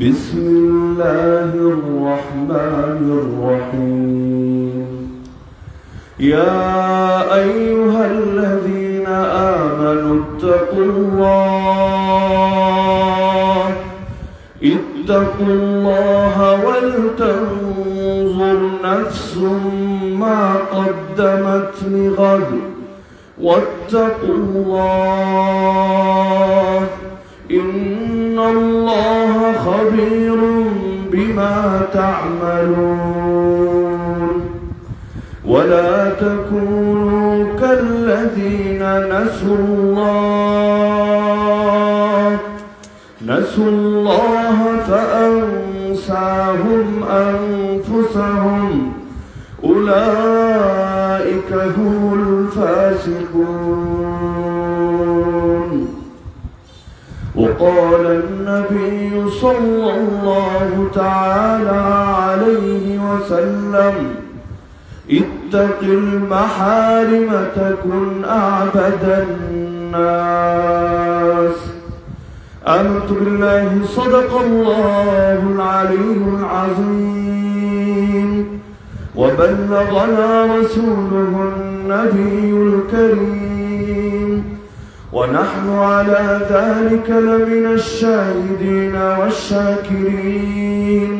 بسم الله الرحمن الرحيم. يا أيها الذين آمنوا اتقوا الله اتقوا الله ولتنظر نفس ما قدمت لغد واتقوا الله إن الله خبير بما تعملون ولا تكونوا كالذين نسوا الله نسوا الله فأنساهم أنفسهم أولئك هم الفاسقون وقال النبي صلى الله تعالى عليه وسلم اتق المحارم تكن أعبد الناس. آمنت بالله صدق الله العلي العظيم. وبلغنا رسوله النبي الكريم. ونحن على ذلك لمن الشاهدين والشاكرين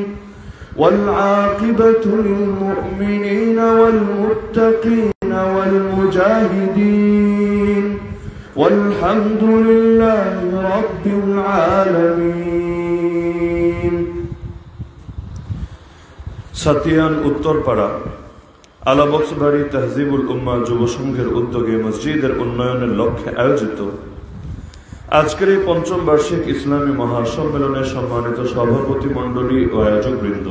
والعاقبة للمؤمنين والمتقين والمجاهدين والحمد لله رب العالمين সাতিয়ান উত্তরপাড়া আলাবক্সবাড়ি তাহজিবুল উম্মা যুব সংঘের উদ্যোগে মসজিদের উন্নয়নের লক্ষ্যে আয়োজিত আজকের এই পঞ্চম বার্ষিক ইসলামী মহাসম্মেলনে সম্মানিত সভাপতি মণ্ডলী ও আয়োজক বৃন্দ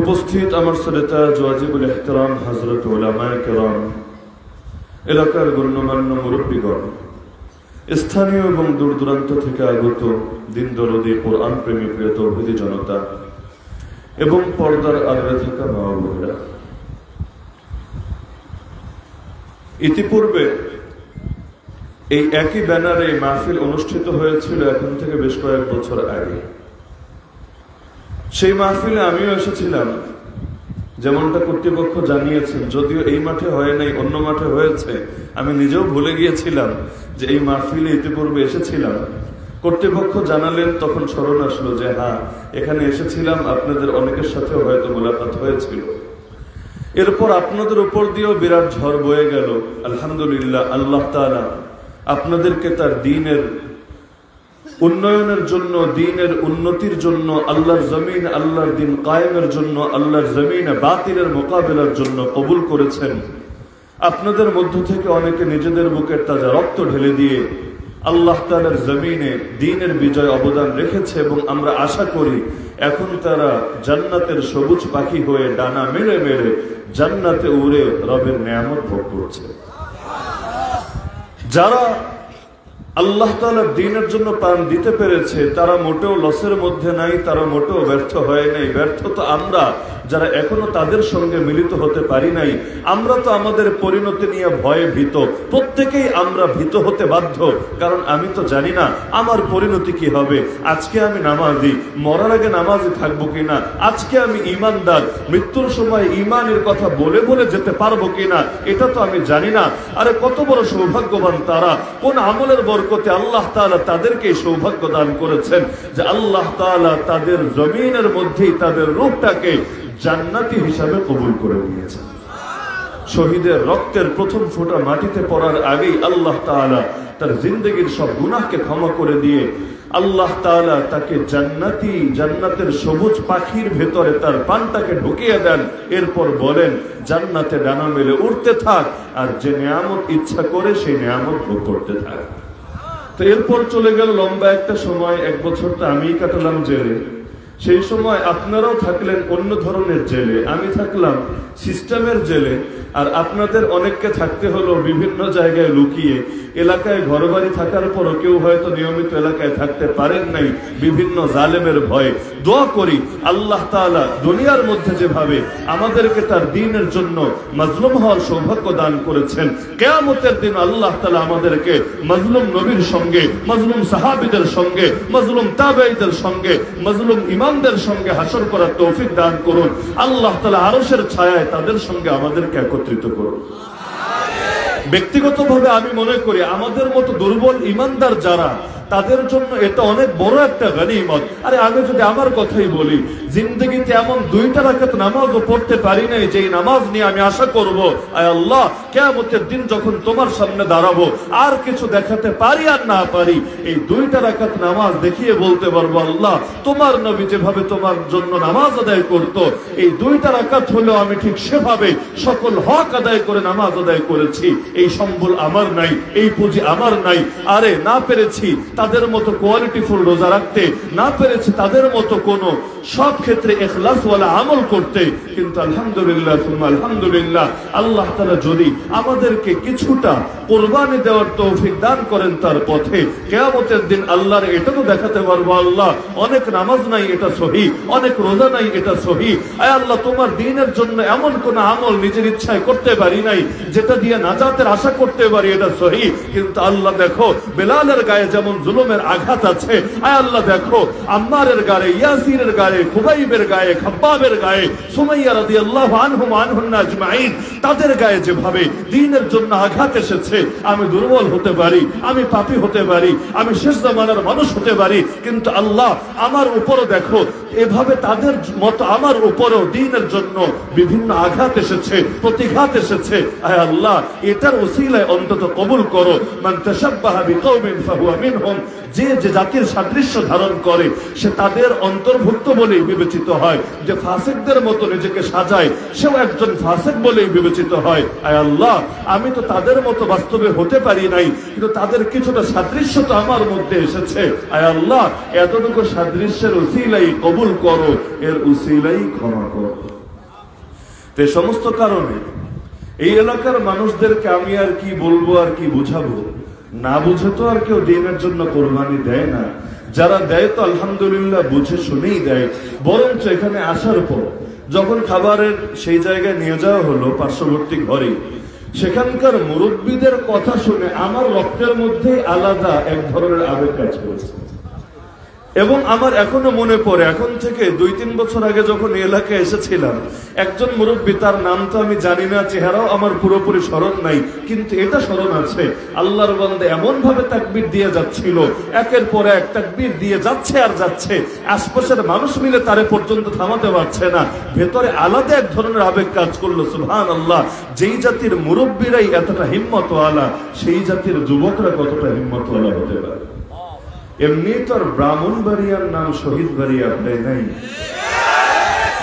উপস্থিত আমার শ্রেতা জোয়াজিবুল এহতরাম হজরত ওলামায় কেরাম, এলাকার গণ্যমান্য মুরব্বীগণ, স্থানীয় এবং দূর দূরান্ত থেকে আগত দিন দরদি কোরআন প্রেমী প্রিয় তৌহিদি জনতা এবং পর্দার আড়ালে থাকা মা বোনেরা ইতিপূর্বে এই একই ব্যানারে মাহফিল অনুষ্ঠিত হয়েছিল এখন থেকে বেশ কয়েক বছর আগে। সেই মাহফিলে আমিও এসেছিলাম। যেমনটা কর্তৃপক্ষ জানিয়েছেন, যদিও এই মাঠে হয় নাই, অন্য মাঠে হয়েছে। আমি নিজেও ভুলে গিয়েছিলাম যে এই মাহফিলে ইতিপূর্বে এসেছিলাম। কর্তৃপক্ষ জানালেন, তখন স্মরণ আসলো যে হ্যাঁ এখানে এসেছিলাম। আপনাদের অনেকের সাথে হয়তো মোলাকাত হয়েছিল। এরপর আপনাদের উপর দিয়েও বিরাট ঝড় বয়ে গেল। আলহামদুলিল্লাহ, আল্লাহ তালা আপনাদেরকে তার দিনের উন্নয়নের জন্য, দিনের উন্নতির জন্য, আল্লাহর জমিন, আল্লাহর দিন কায়েমের জন্য, আল্লাহর জমিনে বাতিলের মোকাবেলার জন্য কবুল করেছেন। আপনাদের মধ্য থেকে অনেকে নিজেদের বুকের তাজা রক্ত ঢেলে দিয়ে আল্লাহ তালার জমিনে দিনের বিজয় অবদান রেখেছে এবং আমরা আশা করি এখন তারা জান্নাতের সবুজ পাখি হয়ে ডানা মেরে মেরে জান্নাতে উড়ে রবের নিয়ামত ভোগ করছে। যারা আল্লাহ তালার দিনের জন্য প্রাণ দিতে পেরেছে, তারা মোটেও লসের মধ্যে নাই, তারা মোটেও ব্যর্থ হয় নাই। ব্যর্থ তো আমরা যারা এখনও তাদের সঙ্গে মিলিত হতে পারি নাই, আমরা তো আমাদের পরিণতি নিয়ে ভয়ে ভীত। প্রত্যেকেই আমরা ভীত হতে বাধ্য, কারণ আমি তো জানি না আমার পরিণতি কি হবে। আজকে আমি নামাজি মরার আগে নামাজি থাকব কিনা? আজকে আমি ইমানদার মৃত্যুর সময় ইমানের কথা বলে বলে যেতে পারব কিনা? এটা তো আমি জানি না। আরে কত বড় সৌভাগ্যবান তারা, কোন আমলের বরকতে আল্লাহ তাআলা তাদেরকে সৌভাগ্য দান করেছেন যে আল্লাহ তাআলা তাদের জমিনের মধ্যেই তাদের রূপটাকে জান্নাতি হিসাবে কবুল করে নিয়েছেন। শহীদের রক্তের প্রথম ফোঁটা মাটিতে পড়ার আগেই আল্লাহ তাআলা তার জিন্দগির সব গুনাহকে ক্ষমা করে দিয়ে আল্লাহ তাআলা তাকে জান্নাতি, জান্নাতের সবুজ পাখির ভেতরে তার পানটাকে ঢুকিয়ে দেন। এরপর বলেন, জান্নাতে ডানা মেলে উঠতে থাক, আর যে নিয়ামত ইচ্ছা করে সেই নিয়ামত ভোগ করতে থাক। তো এরপর চলে গেল লম্বা একটা সময়। এক বছর তো আমিই কাটালাম জেলে। সেই সময় আপনারাও থাকলেন অন্য ধরনের জেলে, আমি থাকলাম সিস্টেমের জেলে, আর আপনাদের অনেককে থাকতে হলো বিভিন্ন জায়গায় লুকিয়ে, এলাকায় ঘরবাড়ি থাকার পরও কেউ হয়তো নিয়মিত এলাকায় থাকতে পারেন নাই, বিভিন্ন জালেমের ভয়ে। দোয়া করি, আল্লাহ তাআলা দুনিয়ার মধ্যে যেভাবে আমাদেরকে তার দিনের জন্য মজলুম হওয়ার সৌভাগ্য দান করেছেন, কেয়ামতের দিন আল্লাহ তালা আমাদেরকে মজলুম নবীর সঙ্গে, মজলুম সাহাবিদের সঙ্গে, মজলুম তাবেঈদের সঙ্গে, মজলুম ইমামদের সঙ্গে হাসর করার তৌফিক দান করুন। আল্লাহ তালা আরসের ছায়ায় তাদের সঙ্গে আমাদেরকে একত্রিত করুন। ব্যক্তিগতভাবে আমি মনে করি আমাদের মতো দুর্বল ইমানদার যারা তাদের জন্য এটা অনেক বড় একটা গনিমত আরে আমি যদি আমার কথাই বলি, জিন্দগিতে এমন দুইটা রাখাত নামাজও পড়তে পারি নাই যে নামাজ নিয়ে আমি আশা করব, আয় আল্লাহ, কেয়ামতের দিন যখন তোমার সামনে দাঁড়াবো, আর কিছু দেখাতে পারি আর না পারি, এই দুইটা রাখাত নামাজ দেখিয়ে বলতে পারব, আল্লাহ, তোমার নবী যেভাবে তোমার জন্য নামাজ আদায় করত, এই দুইটা রাকাত হলেও আমি ঠিক সেভাবে সকল হক আদায় করে নামাজ আদায় করেছি। এই সম্বল আমার নাই, এই পুঁজি আমার নাই। আরে, না পেরেছি তাদের মতো কোয়ালিটিফুল রোজা রাখতে না পেরেছে তাদের মতো কোন সব ক্ষেত্রে এখলাসওয়ালা আমল করতে, কিন্তু আলহামদুলিল্লাহ আলহামদুলিল্লাহ, আল্লাহ তাআলা যদি আমাদেরকে কিছুটা কোরবানি দেওয়ার তৌফিক দান করেন তার পথে, কেয়ামতের দিন আল্লাহর এটা তো দেখাতে পারব, আল্লাহ, অনেক নামাজ নাই, এটা সহি, অনেক রোজা নাই, এটা সহি। আয় আল্লাহ, তোমার দিনের জন্য এমন কোন আমল নিজের ইচ্ছায় করতে পারি নাই, যেটা দিয়ে নাজাতের আশা করতে পারি, এটা সহি। কিন্তু আল্লাহ দেখো, বেলালের গায়ে যেমন জুলুমের আঘাত আছে, আয় আল্লাহ দেখো, আম্মারের গায়ে, ইয়াসিরের গায়ে তাদের গায়ে যেভাবে দিনের জন্য আঘাত এসেছে, আমি দুর্বল হতে পারি, আমি পাপি হতে পারি, আমি শেষ জামানার মানুষ হতে পারি, কিন্তু আল্লাহ আমার উপরও দেখো এভাবে তাদের মতো আমার উপরও দিনের জন্য বিভিন্ন আঘাত এসেছে, প্রতিঘাত এসেছে। আয় আল্লাহ, এটার ওসিলায় অন্তত কবুল করো। যে যে জাতির সাদৃশ্য ধারণ করে, সে তাদের অন্তর্ভুক্ত বলেই বিবেচিত হয়। যে ফাসিকদের মতো নিজেকে সাজায়, সেও একজন ফাসিক বলেই বিবেচিত হয়। আয় আল্লাহ, আমি তো তাদের মতো বাস্তবে হতে পারি নাই, কিন্তু তাদের কিছুটা সাদৃশ্য তো আমার মধ্যে এসেছে। আয় আল্লাহ, এতটুকু সাদৃশ্যের উসিলাই কবুল করো, এর উসিলাই ক্ষমা করো। তে সমস্ত কারণে এই এলাকার মানুষদেরকে আমি আর কি বলব, আর কি বুঝাবো? না বুঝে তো আর কেউ দিনের জন্য কোরবানি দেয় না। যারা দেয় তো আলহামদুলিল্লাহ বুঝে শুনেই দেয়। বরঞ্চ এখানে আসার পর যখন খাবারের সেই জায়গায় নিয়ে যাওয়া হলো পার্শ্ববর্তী ঘরে, সেখানকার মুরব্বীদের কথা শুনে আমার রক্তের মধ্যে আলাদা এক ধরনের আবেগ কাজ করছে। এবং আমার এখনও মনে পড়ে, এখন থেকে দুই তিন বছর আগে যখন এলাকায় এসেছিলাম, একজন মুরব্বী, তার নাম তো আমি জানি না, চেহারাও আমার পুরোপুরি স্মরণ নাই, কিন্তু এটা স্মরণ আছে, আল্লাহর বন্দে এমন ভাবে তাকবির দিয়ে যাচ্ছিল, একের পর এক তাকবির দিয়ে যাচ্ছে আর যাচ্ছে, আশপাশের মানুষ মিলে তারে পর্যন্ত থামাতে পারছে না, ভেতরে আলাদা এক ধরনের আবেগ কাজ করল সুহান আল্লাহ যেই জাতির মুরব্বীরাই এতটা হিম্মতওয়ালা, সেই জাতির যুবকরা কতটা হিম্মতওয়ালা হতে পারে? এমনি তোর ব্রাহ্মণ বাড়িয়ার নাম শহীদ বাড়িয়া হয় নাই।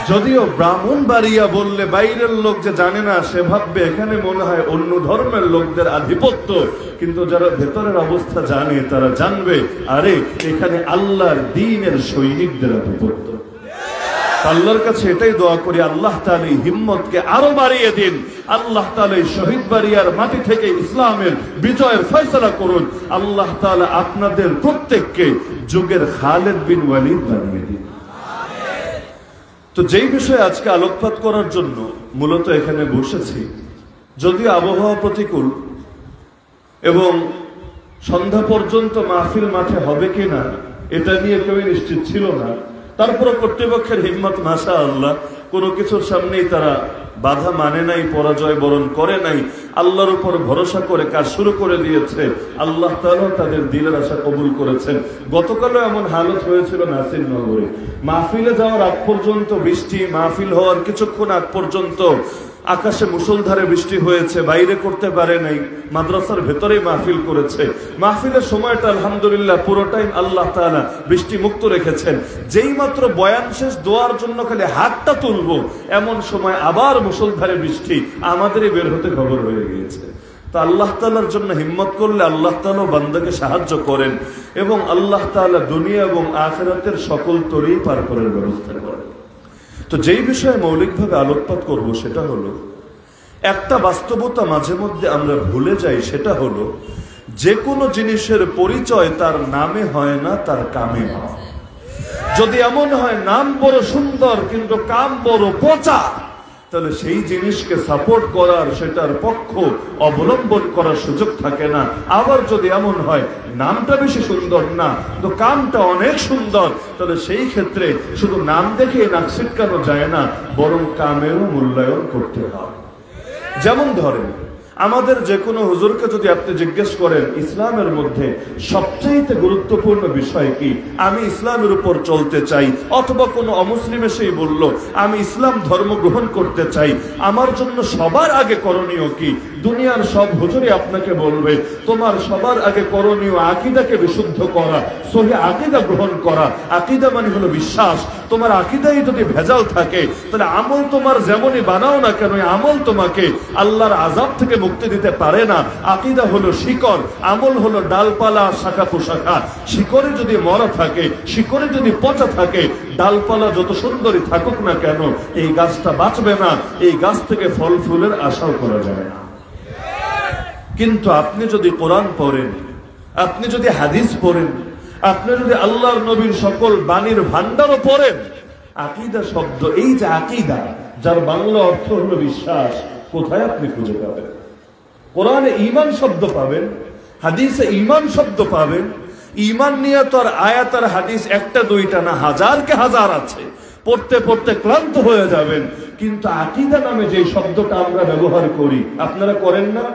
যদিও ব্রাহ্মণ বাড়িয়া বললে বাইরের লোক যে জানে না, সে ভাববে এখানে মনে হয় অন্য ধর্মের লোকদের আধিপত্য। কিন্তু যারা ভেতরের অবস্থা জানে, তারা জানবে, আরে, এখানে আল্লাহর দিনের সৈনিকদের আধিপত্য। আল্লাহর কাছে এটাই দোয়া করি, আল্লাহ এই হিম্মতকে আরও বাড়িয়ে দিন। আল্লাহ এই শহীদ বাড়িয়ার মাটি থেকে ইসলামের বিজয়ের ফয়সলা করুন। আল্লাহ তাআলা আপনাদের প্রত্যেককে যুগের খালেদ বিন ওয়ালিদ বানিয়ে দিন। তো যেই বিষয়ে আজকে আলোকপাত করার জন্য মূলত এখানে বসেছি, যদিও আবহাওয়া প্রতিকূল এবং সন্ধ্যা পর্যন্ত মাহফিল মাঠে হবে কিনা, এটা নিয়ে কেউই নিশ্চিত ছিল না। তারপরে কর্তৃপক্ষের হিম্মত মাসা আল্লাহ কোনো কিছুর সামনেই তারা বাধা মানে নাই, পরাজয় বরণ করে নাই। আল্লাহর উপর ভরসা করে কাজ শুরু করে দিয়েছে। আল্লাহ তালা তাদের দিলের আশা কবুল করেছেন। গতকালও এমন হালত হয়েছিল নাসির নগরে। মাহফিলে যাওয়ার আগ পর্যন্ত, বৃষ্টি, মাহফিল হওয়ার কিছুক্ষণ আগ পর্যন্ত আকাশে মুসলধারে বৃষ্টি হয়েছে, বাইরে করতে পারে নাই, মাদ্রাসার ভেতরেই মাহফিল করেছে। মাহফিলের সময়টা আলহামদুলিল্লাহ পুরোটাই আল্লাহ তাআলা বৃষ্টি মুক্ত রেখেছেন। যেই মাত্র বয়ান শেষ দোয়ার জন্য খালি হাতটা তুলবো, এমন সময় আবার মুসলধারে বৃষ্টি আমাদেরই বের হতে খবর হয়ে গিয়েছে। তা আল্লাহ তালার জন্য হিম্মত করলে আল্লাহ তালা বান্দাকে সাহায্য করেন এবং আল্লাহ তালা দুনিয়া এবং আখেরাতের সকল তরেই পার করার ব্যবস্থা করেন। তো যেই বিষয়ে মৌলিকভাবে আলোকপাত করব সেটা হলো, একটা বাস্তবতা মাঝে মধ্যে আমরা ভুলে যাই, সেটা হলো, যে কোনো জিনিসের পরিচয় তার নামে হয় না, তার কামে হয়। যদি এমন হয়, নাম বড় সুন্দর, কিন্তু কাম বড় পচা। তাহলে সেই জিনিসকে সাপোর্ট করার, সেটার পক্ষ অবলম্বন করার সুযোগ থাকে না। আবার যদি এমন হয়, নামটা বেশি সুন্দর না তো কামটা অনেক সুন্দর, তাহলে সেই ক্ষেত্রে শুধু নাম দেখে নাক ছিটকানো যায় না, বরং কামেরও মূল্যায়ন করতে হয়। যেমন ধরেন আমাদের যে কোনো হুজুরকে যদি আপনি জিজ্ঞেস করেন, ইসলামের মধ্যে সবচেয়ে গুরুত্বপূর্ণ বিষয় কি? আমি ইসলামের উপর চলতে চাই, অথবা কোনো অমুসলিম এসেই বলল, আমি ইসলাম ধর্ম গ্রহণ করতে চাই, আমার জন্য সবার আগে করণীয় কি? দুনিয়ার সব হুজুরে আপনাকে বলবে, তোমার সবার আগে করণীয় আকিদাকে বিশুদ্ধ করা, সহি আকিদা গ্রহণ করা। আকিদা মানে হলো বিশ্বাস। তোমার আকিদাই যদি ভেজাল থাকে, তাহলে আমল তোমার যেমনই বানাও না কেন আমল তোমাকে আল্লাহর আজাব থেকে মুক্তি দিতে পারে না। আকিদা হলো শিকড়, আমল হলো ডালপালা, শাখা পোশাখা। শিকড়ে যদি মরা থাকে, শিকড়ে যদি পচা থাকে, ডালপালা যত সুন্দরী থাকুক না কেন, এই গাছটা বাঁচবে না, এই গাছ থেকে ফল ফুলের আশাও করা যায় না। কিন্তু আপনি যদি কোরআন পড়েন, আপনি যদি হাদিস পড়েন, আপনি যদি আল্লাহর নবীর সকল বাণীর ভান্ডারও পড়েন, আকিদা শব্দ এই যে আকিদা, যার বাংলা অর্থ হলো বিশ্বাস, কোথায় আপনি খুঁজে পাবেন? কোরআনে ইমান শব্দ পাবেন, হাদিসে ইমান শব্দ পাবেন। ইমান নিয়ে তো আর আয়াত আর হাদিস একটা, দুইটা না, হাজারকে হাজার আছে। পড়তে পড়তে ক্লান্ত হয়ে যাবেন। কিন্তু আকিদা নামে যে শব্দটা আমরা ব্যবহার করি, আপনারা করেন না?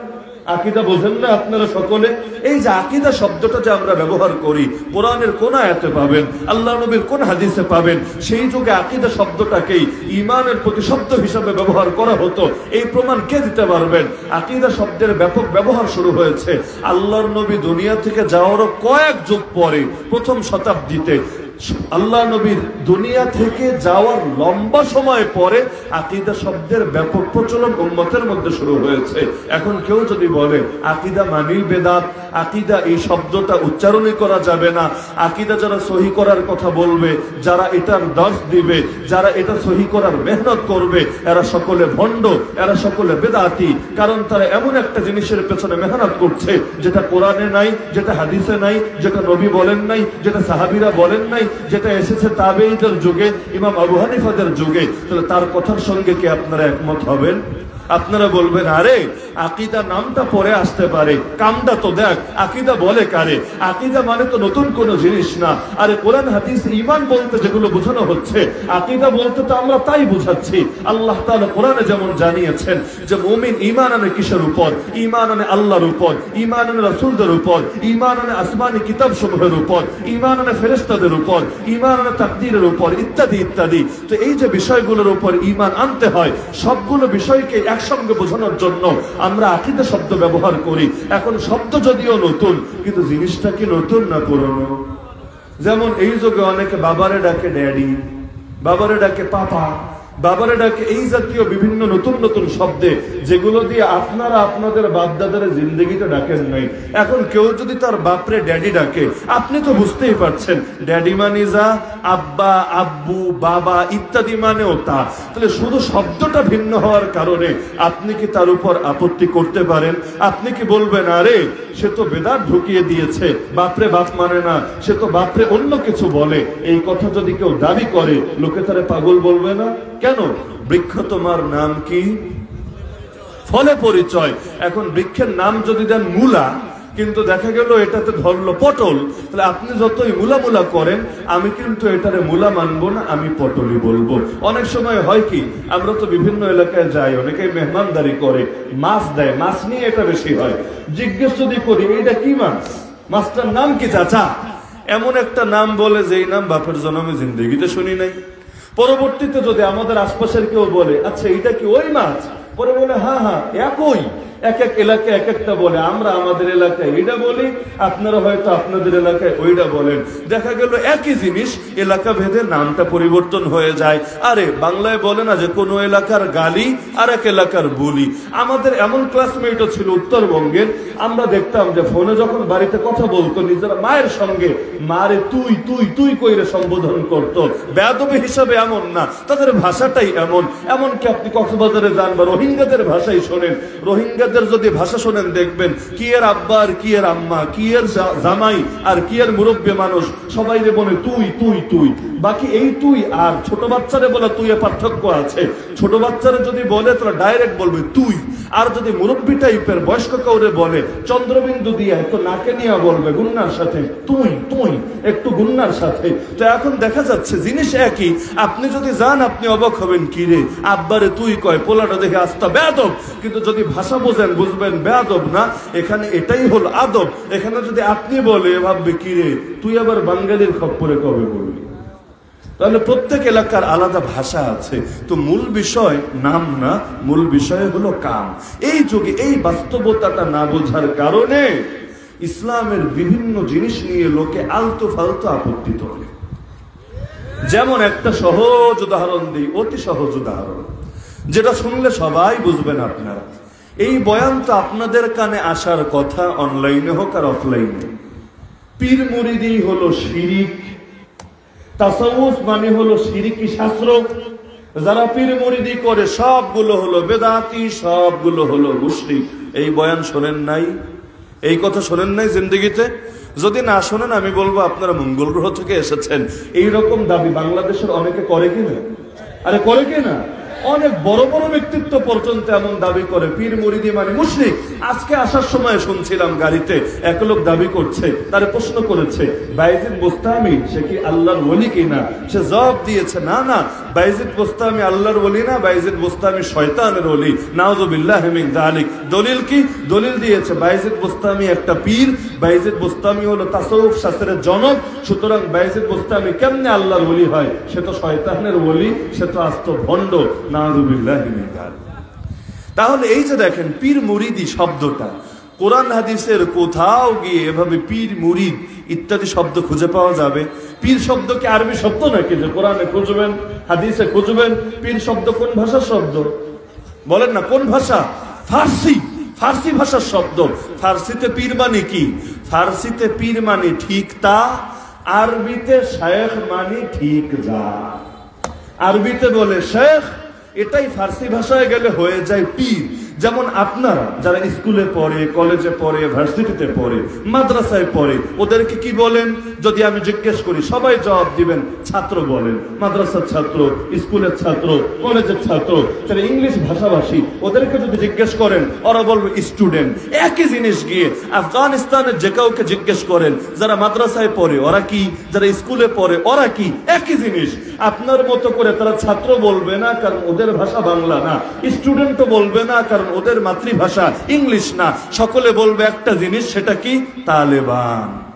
আকিদা বোঝেন না আপনারা সকলে? এই যে আকিদা শব্দটা যে আমরা ব্যবহার করি, কোরআনের কোন আয়াতে পাবেন, আল্লাহ নবীর কোন হাদিসে পাবেন, সেই যুগে আকিদা শব্দটাকেই ইমানের প্রতিশব্দ হিসাবে ব্যবহার করা হতো। এই প্রমাণ কে দিতে পারবেন? আকিদা শব্দের ব্যাপক ব্যবহার শুরু হয়েছে। আল্লাহর নবী দুনিয়া থেকে যাওয়ারও কয়েক যুগ পরে প্রথম শতাব্দীতে আল্লাহ নবীর দুনিয়া থেকে যাওয়ার লম্বা সময় পরে আকিদা শব্দের ব্যাপক প্রচলন উন্মতের মধ্যে শুরু হয়েছে। এখন কেউ যদি বলে, আকিদা মানি বেদাত, আকিদা এই শব্দটা উচ্চারণই করা যাবে না, আকিদা যারা সহি করার কথা বলবে, যারা এটার দর্শ দিবে, যারা এটা সহি করার মেহনত করবে, এরা সকলে ভণ্ড, এরা সকলে বেদাতি, কারণ তারা এমন একটা জিনিসের পেছনে মেহনত করছে, যেটা কোরআনে নাই, যেটা হাদিসে নাই, যেটা নবী বলেন নাই, যেটা সাহাবিরা বলেন নাই যেটা এসেছে তাবেইদের যুগে, ইমাম আবু হানিফাদের যুগে, তাহলে তার কথার সঙ্গে কি আপনারা একমত হবেন? আপনারা বলবেন, আরে, আকিদা নামটা পরে আসতে পারে, কামটা তো দেখ, আকিদা বলে কারে, আকিদা মানে তো নতুন কোন জিনিস না। আরে, কোরআন, হাদিস ইমান বলতে যেগুলো বোঝানো হচ্ছে, আকিদা বলতে তো আমরা তাই বুঝাচ্ছি। আল্লাহ তাআলা কোরআনে যেমন জানিয়েছেন যে, মুমিন ইমান আনে কিসের উপর? ইমান আনে আল্লাহর উপর ইমান আনে রাসূলদের উপর ইমান আনে আসমানি কিতাব সমূহের উপর ইমান আনে ফেরেশতাদের উপর ইমান আনে তাকদীরের উপর, ইত্যাদি ইত্যাদি। তো এই যে বিষয়গুলোর উপর ইমান আনতে হয়, সবগুলো বিষয়কে একসঙ্গে বোঝানোর জন্য আমরা আকিদা শব্দ ব্যবহার করি। এখন শব্দ যদিও নতুন, কিন্তু জিনিসটা কি নতুন না পুরনো? যেমন এই যুগে অনেকে বাবারে ডাকে ড্যাডি, বাবারে ডাকে পাপা বাবারে ডাকে, এই জাতীয় বিভিন্ন নতুন নতুন শব্দে, যেগুলো দিয়ে আপনারা আপনাদের বাপদাদার জিন্দগিতে ডাকেন নাই। এখন কেউ যদি তার বাপরে ড্যাডি ডাকে, আপনি তো বুঝতেই পারছেন, ড্যাডি মানে যা, আব্বা, আব্বু, বাবা ইত্যাদি মানেও তা। তাহলে শুধু শব্দটা ভিন্ন হওয়ার কারণে আপনি কি তার উপর আপত্তি করতে পারেন? আপনি কি বলবেন, আরে, সে তো বেদার ঢুকিয়ে দিয়েছে, বাপরে বাপ মানে না, সে তো বাপরে অন্য কিছু বলে। এই কথা যদি কেউ দাবি করে, লোকে তারে পাগল বলবে না? কেন বৃক্ষ তোমার নাম কি? ফলে পরিচয়। এখন বৃক্ষের নাম যদি দেন মূলা, কিন্তু দেখা গেল এটাতে ধরলো পটল। তাহলে আপনি যতই মুলা মুলা করেন, আমি কিন্তু এটারে মুলা মানবো না, আমি পটলই বলব। অনেক সময় হয় কি, আমরা তো বিভিন্ন এলাকায় যাই অনেকে মেহমানদারি করে, মাছ দেয়, মাছ নিয়ে এটা বেশি হয়। জিজ্ঞেস যদি করি এটা কি মাছ? মাছটার নাম কি, চাচা? এমন একটা নাম বলে, যেই নাম বাপের জন্মে জিন্দগিতে শুনি নাই। পরবর্তীতে যদি আমাদের আশপাশের কেউ বলে আচ্ছা এটা কি ওই মাছ? পরে বলে হ্যাঁ হ্যাঁ একই। এক এক এলাকায় এক একটা বলে, আমরা আমাদের এলাকায় এটা বলি, আপনারা হয়তো আপনাদের এলাকায় ওইটা বলেন। দেখা গেল একই জিনিস, এলাকা ভেদে নামটা পরিবর্তন হয়ে যায়। আরে, বাংলায় বলে না যে কোনো এলাকার গালি, আর এক এলাকার বুলি। আমাদের এমন ক্লাসমেটও ছিল উত্তরবঙ্গের, আমরা দেখতাম যে ফোনে যখন বাড়িতে কথা বলতো, নিজেরা মায়ের সঙ্গে মারে তুই তুই তুই কইরে সম্বোধন করত। বেদবী হিসাবে এমন না, তাদের ভাষাটাই এমন। এমনকি আপনি কক্সবাজারে যান বা রোহিঙ্গাদের ভাষাই শোনেন রোহিঙ্গাদের যদি ভাষা শোনেন, দেখবেন কি এর আব্বা আর কি এর আম্মা, কি এর জামাই, আর কি এর মুরব্বী মানুষ, সবাই যে বলে তুই তুই তুই। বাকি এই তুই আর ছোট বাচ্চারে বলে তুই এ পার্থক্য আছে। ছোট বাচ্চারে যদি বলে তারা ডাইরেক্ট বলবে তুই। আর যদি মুরব্বী টাইপের বয়স্ক কাউরে বলে, চন্দ্রবিন্দু দিয়ে একটু নাকে নিয়ে বলবে গুন্নার সাথে, তুই তুই, একটু গুন্নার সাথে। তো এখন দেখা যাচ্ছে জিনিস একই। আপনি যদি যান, আপনি অবাক হবেন, কি রে? আব্বারে তুই কয়, পোলাটা দেখে আস্তা বেয়াদব। কিন্তু যদি ভাষা বোঝেন, বুঝবেন, বেয়াদব না? এখানে এটাই হল আদব। এখানে যদি আপনি বলে ভাববে, কি রে? তুই আবার বাঙালির খপ্পরে কবে বলবি তাহলে প্রত্যেক এলাকার আলাদা ভাষা আছে। তো মূল বিষয় নাম না, মূল বিষয় হলো কাম। এই যুগে এই বাস্তবতাটা না বোঝার কারণে ইসলামের বিভিন্ন জিনিস নিয়ে লোকে আলতো ফালতো আপত্তি তোলে। যেমন একটা সহজ উদাহরণ দিই, অতি সহজ উদাহরণ। যেটা শুনলে সবাই বুঝবেন আপনারা। এই বয়ান তো আপনাদের কানে আসার কথা অনলাইনে হোক আর অফলাইনে পীর মুরিদি হলো শিরিক, তাসাউফ মানে হলো সিরিকি শাস্ত্র। যারা পীর মুরিদি করে, সবগুলো হলো বেদাতি, সবগুলো হলো মুশরিক। এই বয়ান শোনেন নাই? এই কথা শোনেন নাই জিন্দগিতে? যদি না শোনেন, আমি বলব আপনারা মঙ্গল গ্রহ থেকে এসেছেন। এই রকম দাবি বাংলাদেশের অনেকে করে কিনা? আরে করে কিনা? অনেক বড় বড় ব্যক্তিত্ব পর্যন্ত এমন দাবি করে, পীর, মুরিদি মানে মুশরিক। আজকে আসার সময় শুনছিলাম গাড়িতে এক লোক দাবি করছে, তারে প্রশ্ন করেছে, বাইজিদ বোস্তামি সে কি আল্লাহর ওলি কিনা? সে জবাব দিয়েছে, না না, বাইজিদ বোস্তামি আল্লাহর ওলি না, বাইজিদ বোস্তামি শয়তানের ওলি। নাউজুবিল্লাহ যালিক। দলিল কি? দলিল দিয়েছে, বাইজিদ বোস্তামি একটা পীর, বাইজিদ বোস্তামি হলো তাসাউফ শাস্ত্রের জনক, সুতরাং বাইজিদ বোস্তামি কেমনে আল্লাহর ওলি হয়? সে তো শয়তানের ওলি, সে তো আস্ত ভণ্ড। তাহলে এই যে দেখেন, পীর মুরিদি শব্দটা, কোরআন হাদিসের কোথাও গিয়ে এভাবে পীর মুরিদ ইত্যাদি শব্দ খুঁজে পাওয়া যাবে। পীর শব্দ কি আরবি শব্দ নাকি? যে কোরআনে খুঁজবেন, হাদিসে খুঁজবেন, পীর শব্দ কোন ভাষার শব্দ? বলেন না, কোন ভাষা? ফার্সি। ফার্সি ভাষার শব্দ। ফার্সিতে পীর মানে কি? ফার্সিতে পীর মানে ঠিক তা, আরবিতে শেখ মানে ঠিক যা। আরবিতে বলে শেখ এটাই ফার্সি ভাষায় গেলে হয়ে যায় পীর। যেমন আপনারা যারা স্কুলে পড়ে কলেজে পড়ে ভার্সিটিতে পড়ে, মাদ্রাসায় পড়ে, ওদেরকে কি বলেন? যদি আমি জিজ্ঞেস করি, সবাই জবাব দিবেন, ছাত্র বলেন। মাদ্রাসার ছাত্র, স্কুলের ছাত্র, কলেজের ছাত্র, যারা ইংলিশ ভাষাভাষী, ওদেরকে যদি জিজ্ঞেস করেন, ওরা বলবে, স্টুডেন্ট। একই জিনিস গিয়ে আফগানিস্তানের যে কাউকে জিজ্ঞেস করেন, যারা মাদ্রাসায় পড়ে, ওরা কি? যারা স্কুলে পড়ে, ওরা কি? একই জিনিস। আপনার মতো করে তারা ছাত্র বলবে না, কারণ ওদের ভাষা বাংলা না। স্টুডেন্টও বলবে না, কারণ ওদের মাতৃভাষা ইংলিশ না। সকলে বলবে একটা জিনিস সেটা কি? তালেবান।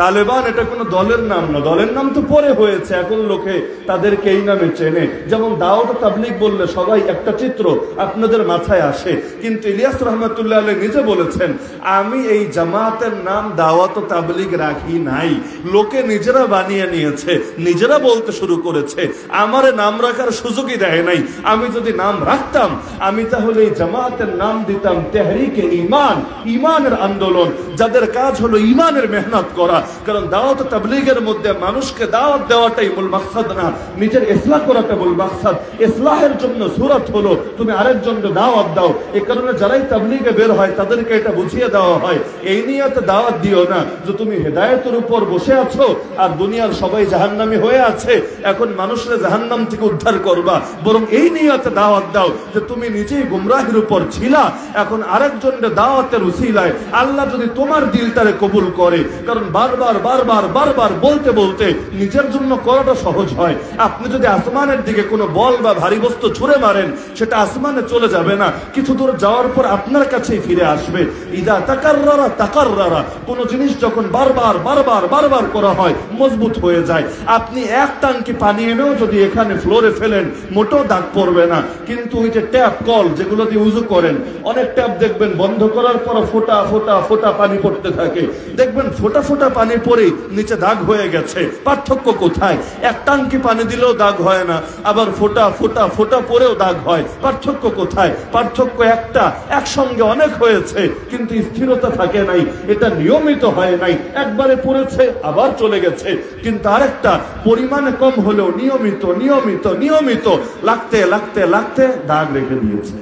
তালেবান এটা কোনো দলের নাম না। দলের নাম তো পরে হয়েছে, এখন লোকে তাদেরকে এই নামে চেনে। যেমন দাওয়াত তাবলিক বললে সবাই একটা চিত্র আপনাদের মাথায় আসে, কিন্তু ইলিয়াস রহমতুল্লাহ আলী নিজে বলেছেন, আমি এই জামাতের নাম দাওয়াত তাবলিগ রাখি নাই। লোকে নিজেরা বানিয়ে নিয়েছে, নিজেরা বলতে শুরু করেছে। আমার নাম রাখার সুযোগই দেয় নাই। আমি যদি নাম রাখতাম, আমি তাহলে এই জামাতের নাম দিতাম তেহরিকে ইমান ইমানের আন্দোলন। যাদের কাজ হলো ইমানের মেহনত করা কারণ দাওয়াত তাবলিগের মধ্যে মানুষকে দাওয়াত দেওয়াটাই মূল মাকসাদ না। নিজের ইসলাহ করাটা মূল মাকসাদ। ইসলাহের জন্য সুরত হলো, তুমি আরেকজনকে দাওয়াত দাও। এই কারণে যারাই তাবলিগে বের হয়, তাদেরকে এটা বুঝিয়ে দেওয়া হয়। এই নিয়ে দাওয়াত দিও না যে তুমি হেদায়তের উপর বসে আছো আর দুনিয়ার সবাই জাহান্নামি হয়ে আছে। এখন মানুষের জাহান্নাম থেকে উদ্ধার করবা। বরং এই নিয়তে দাওয়াত দাও যে তুমি নিজেই গুমরাহের উপর ছিলা। এখন আরেকজনের দাওয়াতের উসিলায়। আল্লাহ যদি তোমার দিলটারে কবুল করে, কারণ বার বারবার বারবার বারবার বলতে বলতে নিজের জন্য করাটা সহজ হয়। আপনি যদি আসমানের দিকে কোনো বল বা ভারী বস্তু ছুঁড়ে মারেন, সেটা আসমানে চলে যাবে না। কিছু দূর যাওয়ার পর আপনার কাছেই ফিরে আসবে। ইদা তাকাররা তাকাররা কোনো জিনিস যখন বারবার বারবার বারবার করা হয়, মজবুত হয়ে যায়। আপনি এক টানকি পানি এনেও যদি এখানে ফ্লোরে ফেলেন, মোটেও দাগ পড়বে না। কিন্তু ওই যে ট্যাপ কল, যেগুলো দিয়ে উজু করেন, অনেক ট্যাপ দেখবেন বন্ধ করার পর ফোটা ফোটা ফোটা পানি পড়তে থাকে। দেখবেন ফোটা ফোটা পানি পরে নিচে দাগ হয়ে গেছে। পার্থক্য কোথায়? এক টাঙ্কি পানি দিলেও দাগ হয় না, আবার ফোটা ফোটা ফোটা পরেও দাগ হয়। পার্থক্য কোথায়? পার্থক্য একটা, একসঙ্গে অনেক হয়েছে, কিন্তু স্থিরতা থাকে নাই, এটা নিয়মিত হয় নাই। একবারে পড়েছে, আবার চলে গেছে। কিন্তু আরেকটা, পরিমাণে কম হলেও নিয়মিত নিয়মিত নিয়মিত, লাগতে লাগতে লাগতে দাগ রেখে দিয়েছে।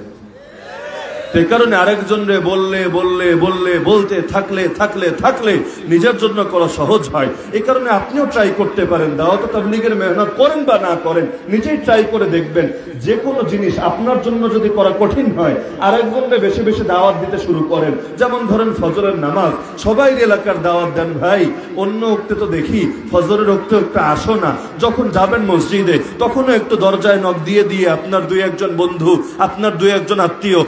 সে কারণে আরেকজন রে বললে বললে বললে, বলতে থাকলে থাকলে থাকলে নিজের জন্য করা সহজ হয়। এই কারণে আপনিও ট্রাই করতে পারেন, দাওয়াত তাবলিগের মেহনত করেন বা না করেন, নিজেই ট্রাই করে দেখবেন। যে কোনো জিনিস আপনার জন্য যদি করা কঠিন হয় আরেকজনকে বেশি বেশি দাওয়াত দিতে শুরু করেন। যেমন ধরেন ফজরের নামাজ, সবাই এলাকার দাওয়াত দেন, ভাই, অন্য উক্তে তো দেখি, ফজরের উক্তে একটা আসো না। যখন যাবেন মসজিদে, তখনও একটু দরজায় নখ দিয়ে দিয়ে আপনার দুই একজন বন্ধু, আপনার দুই একজন আত্মীয়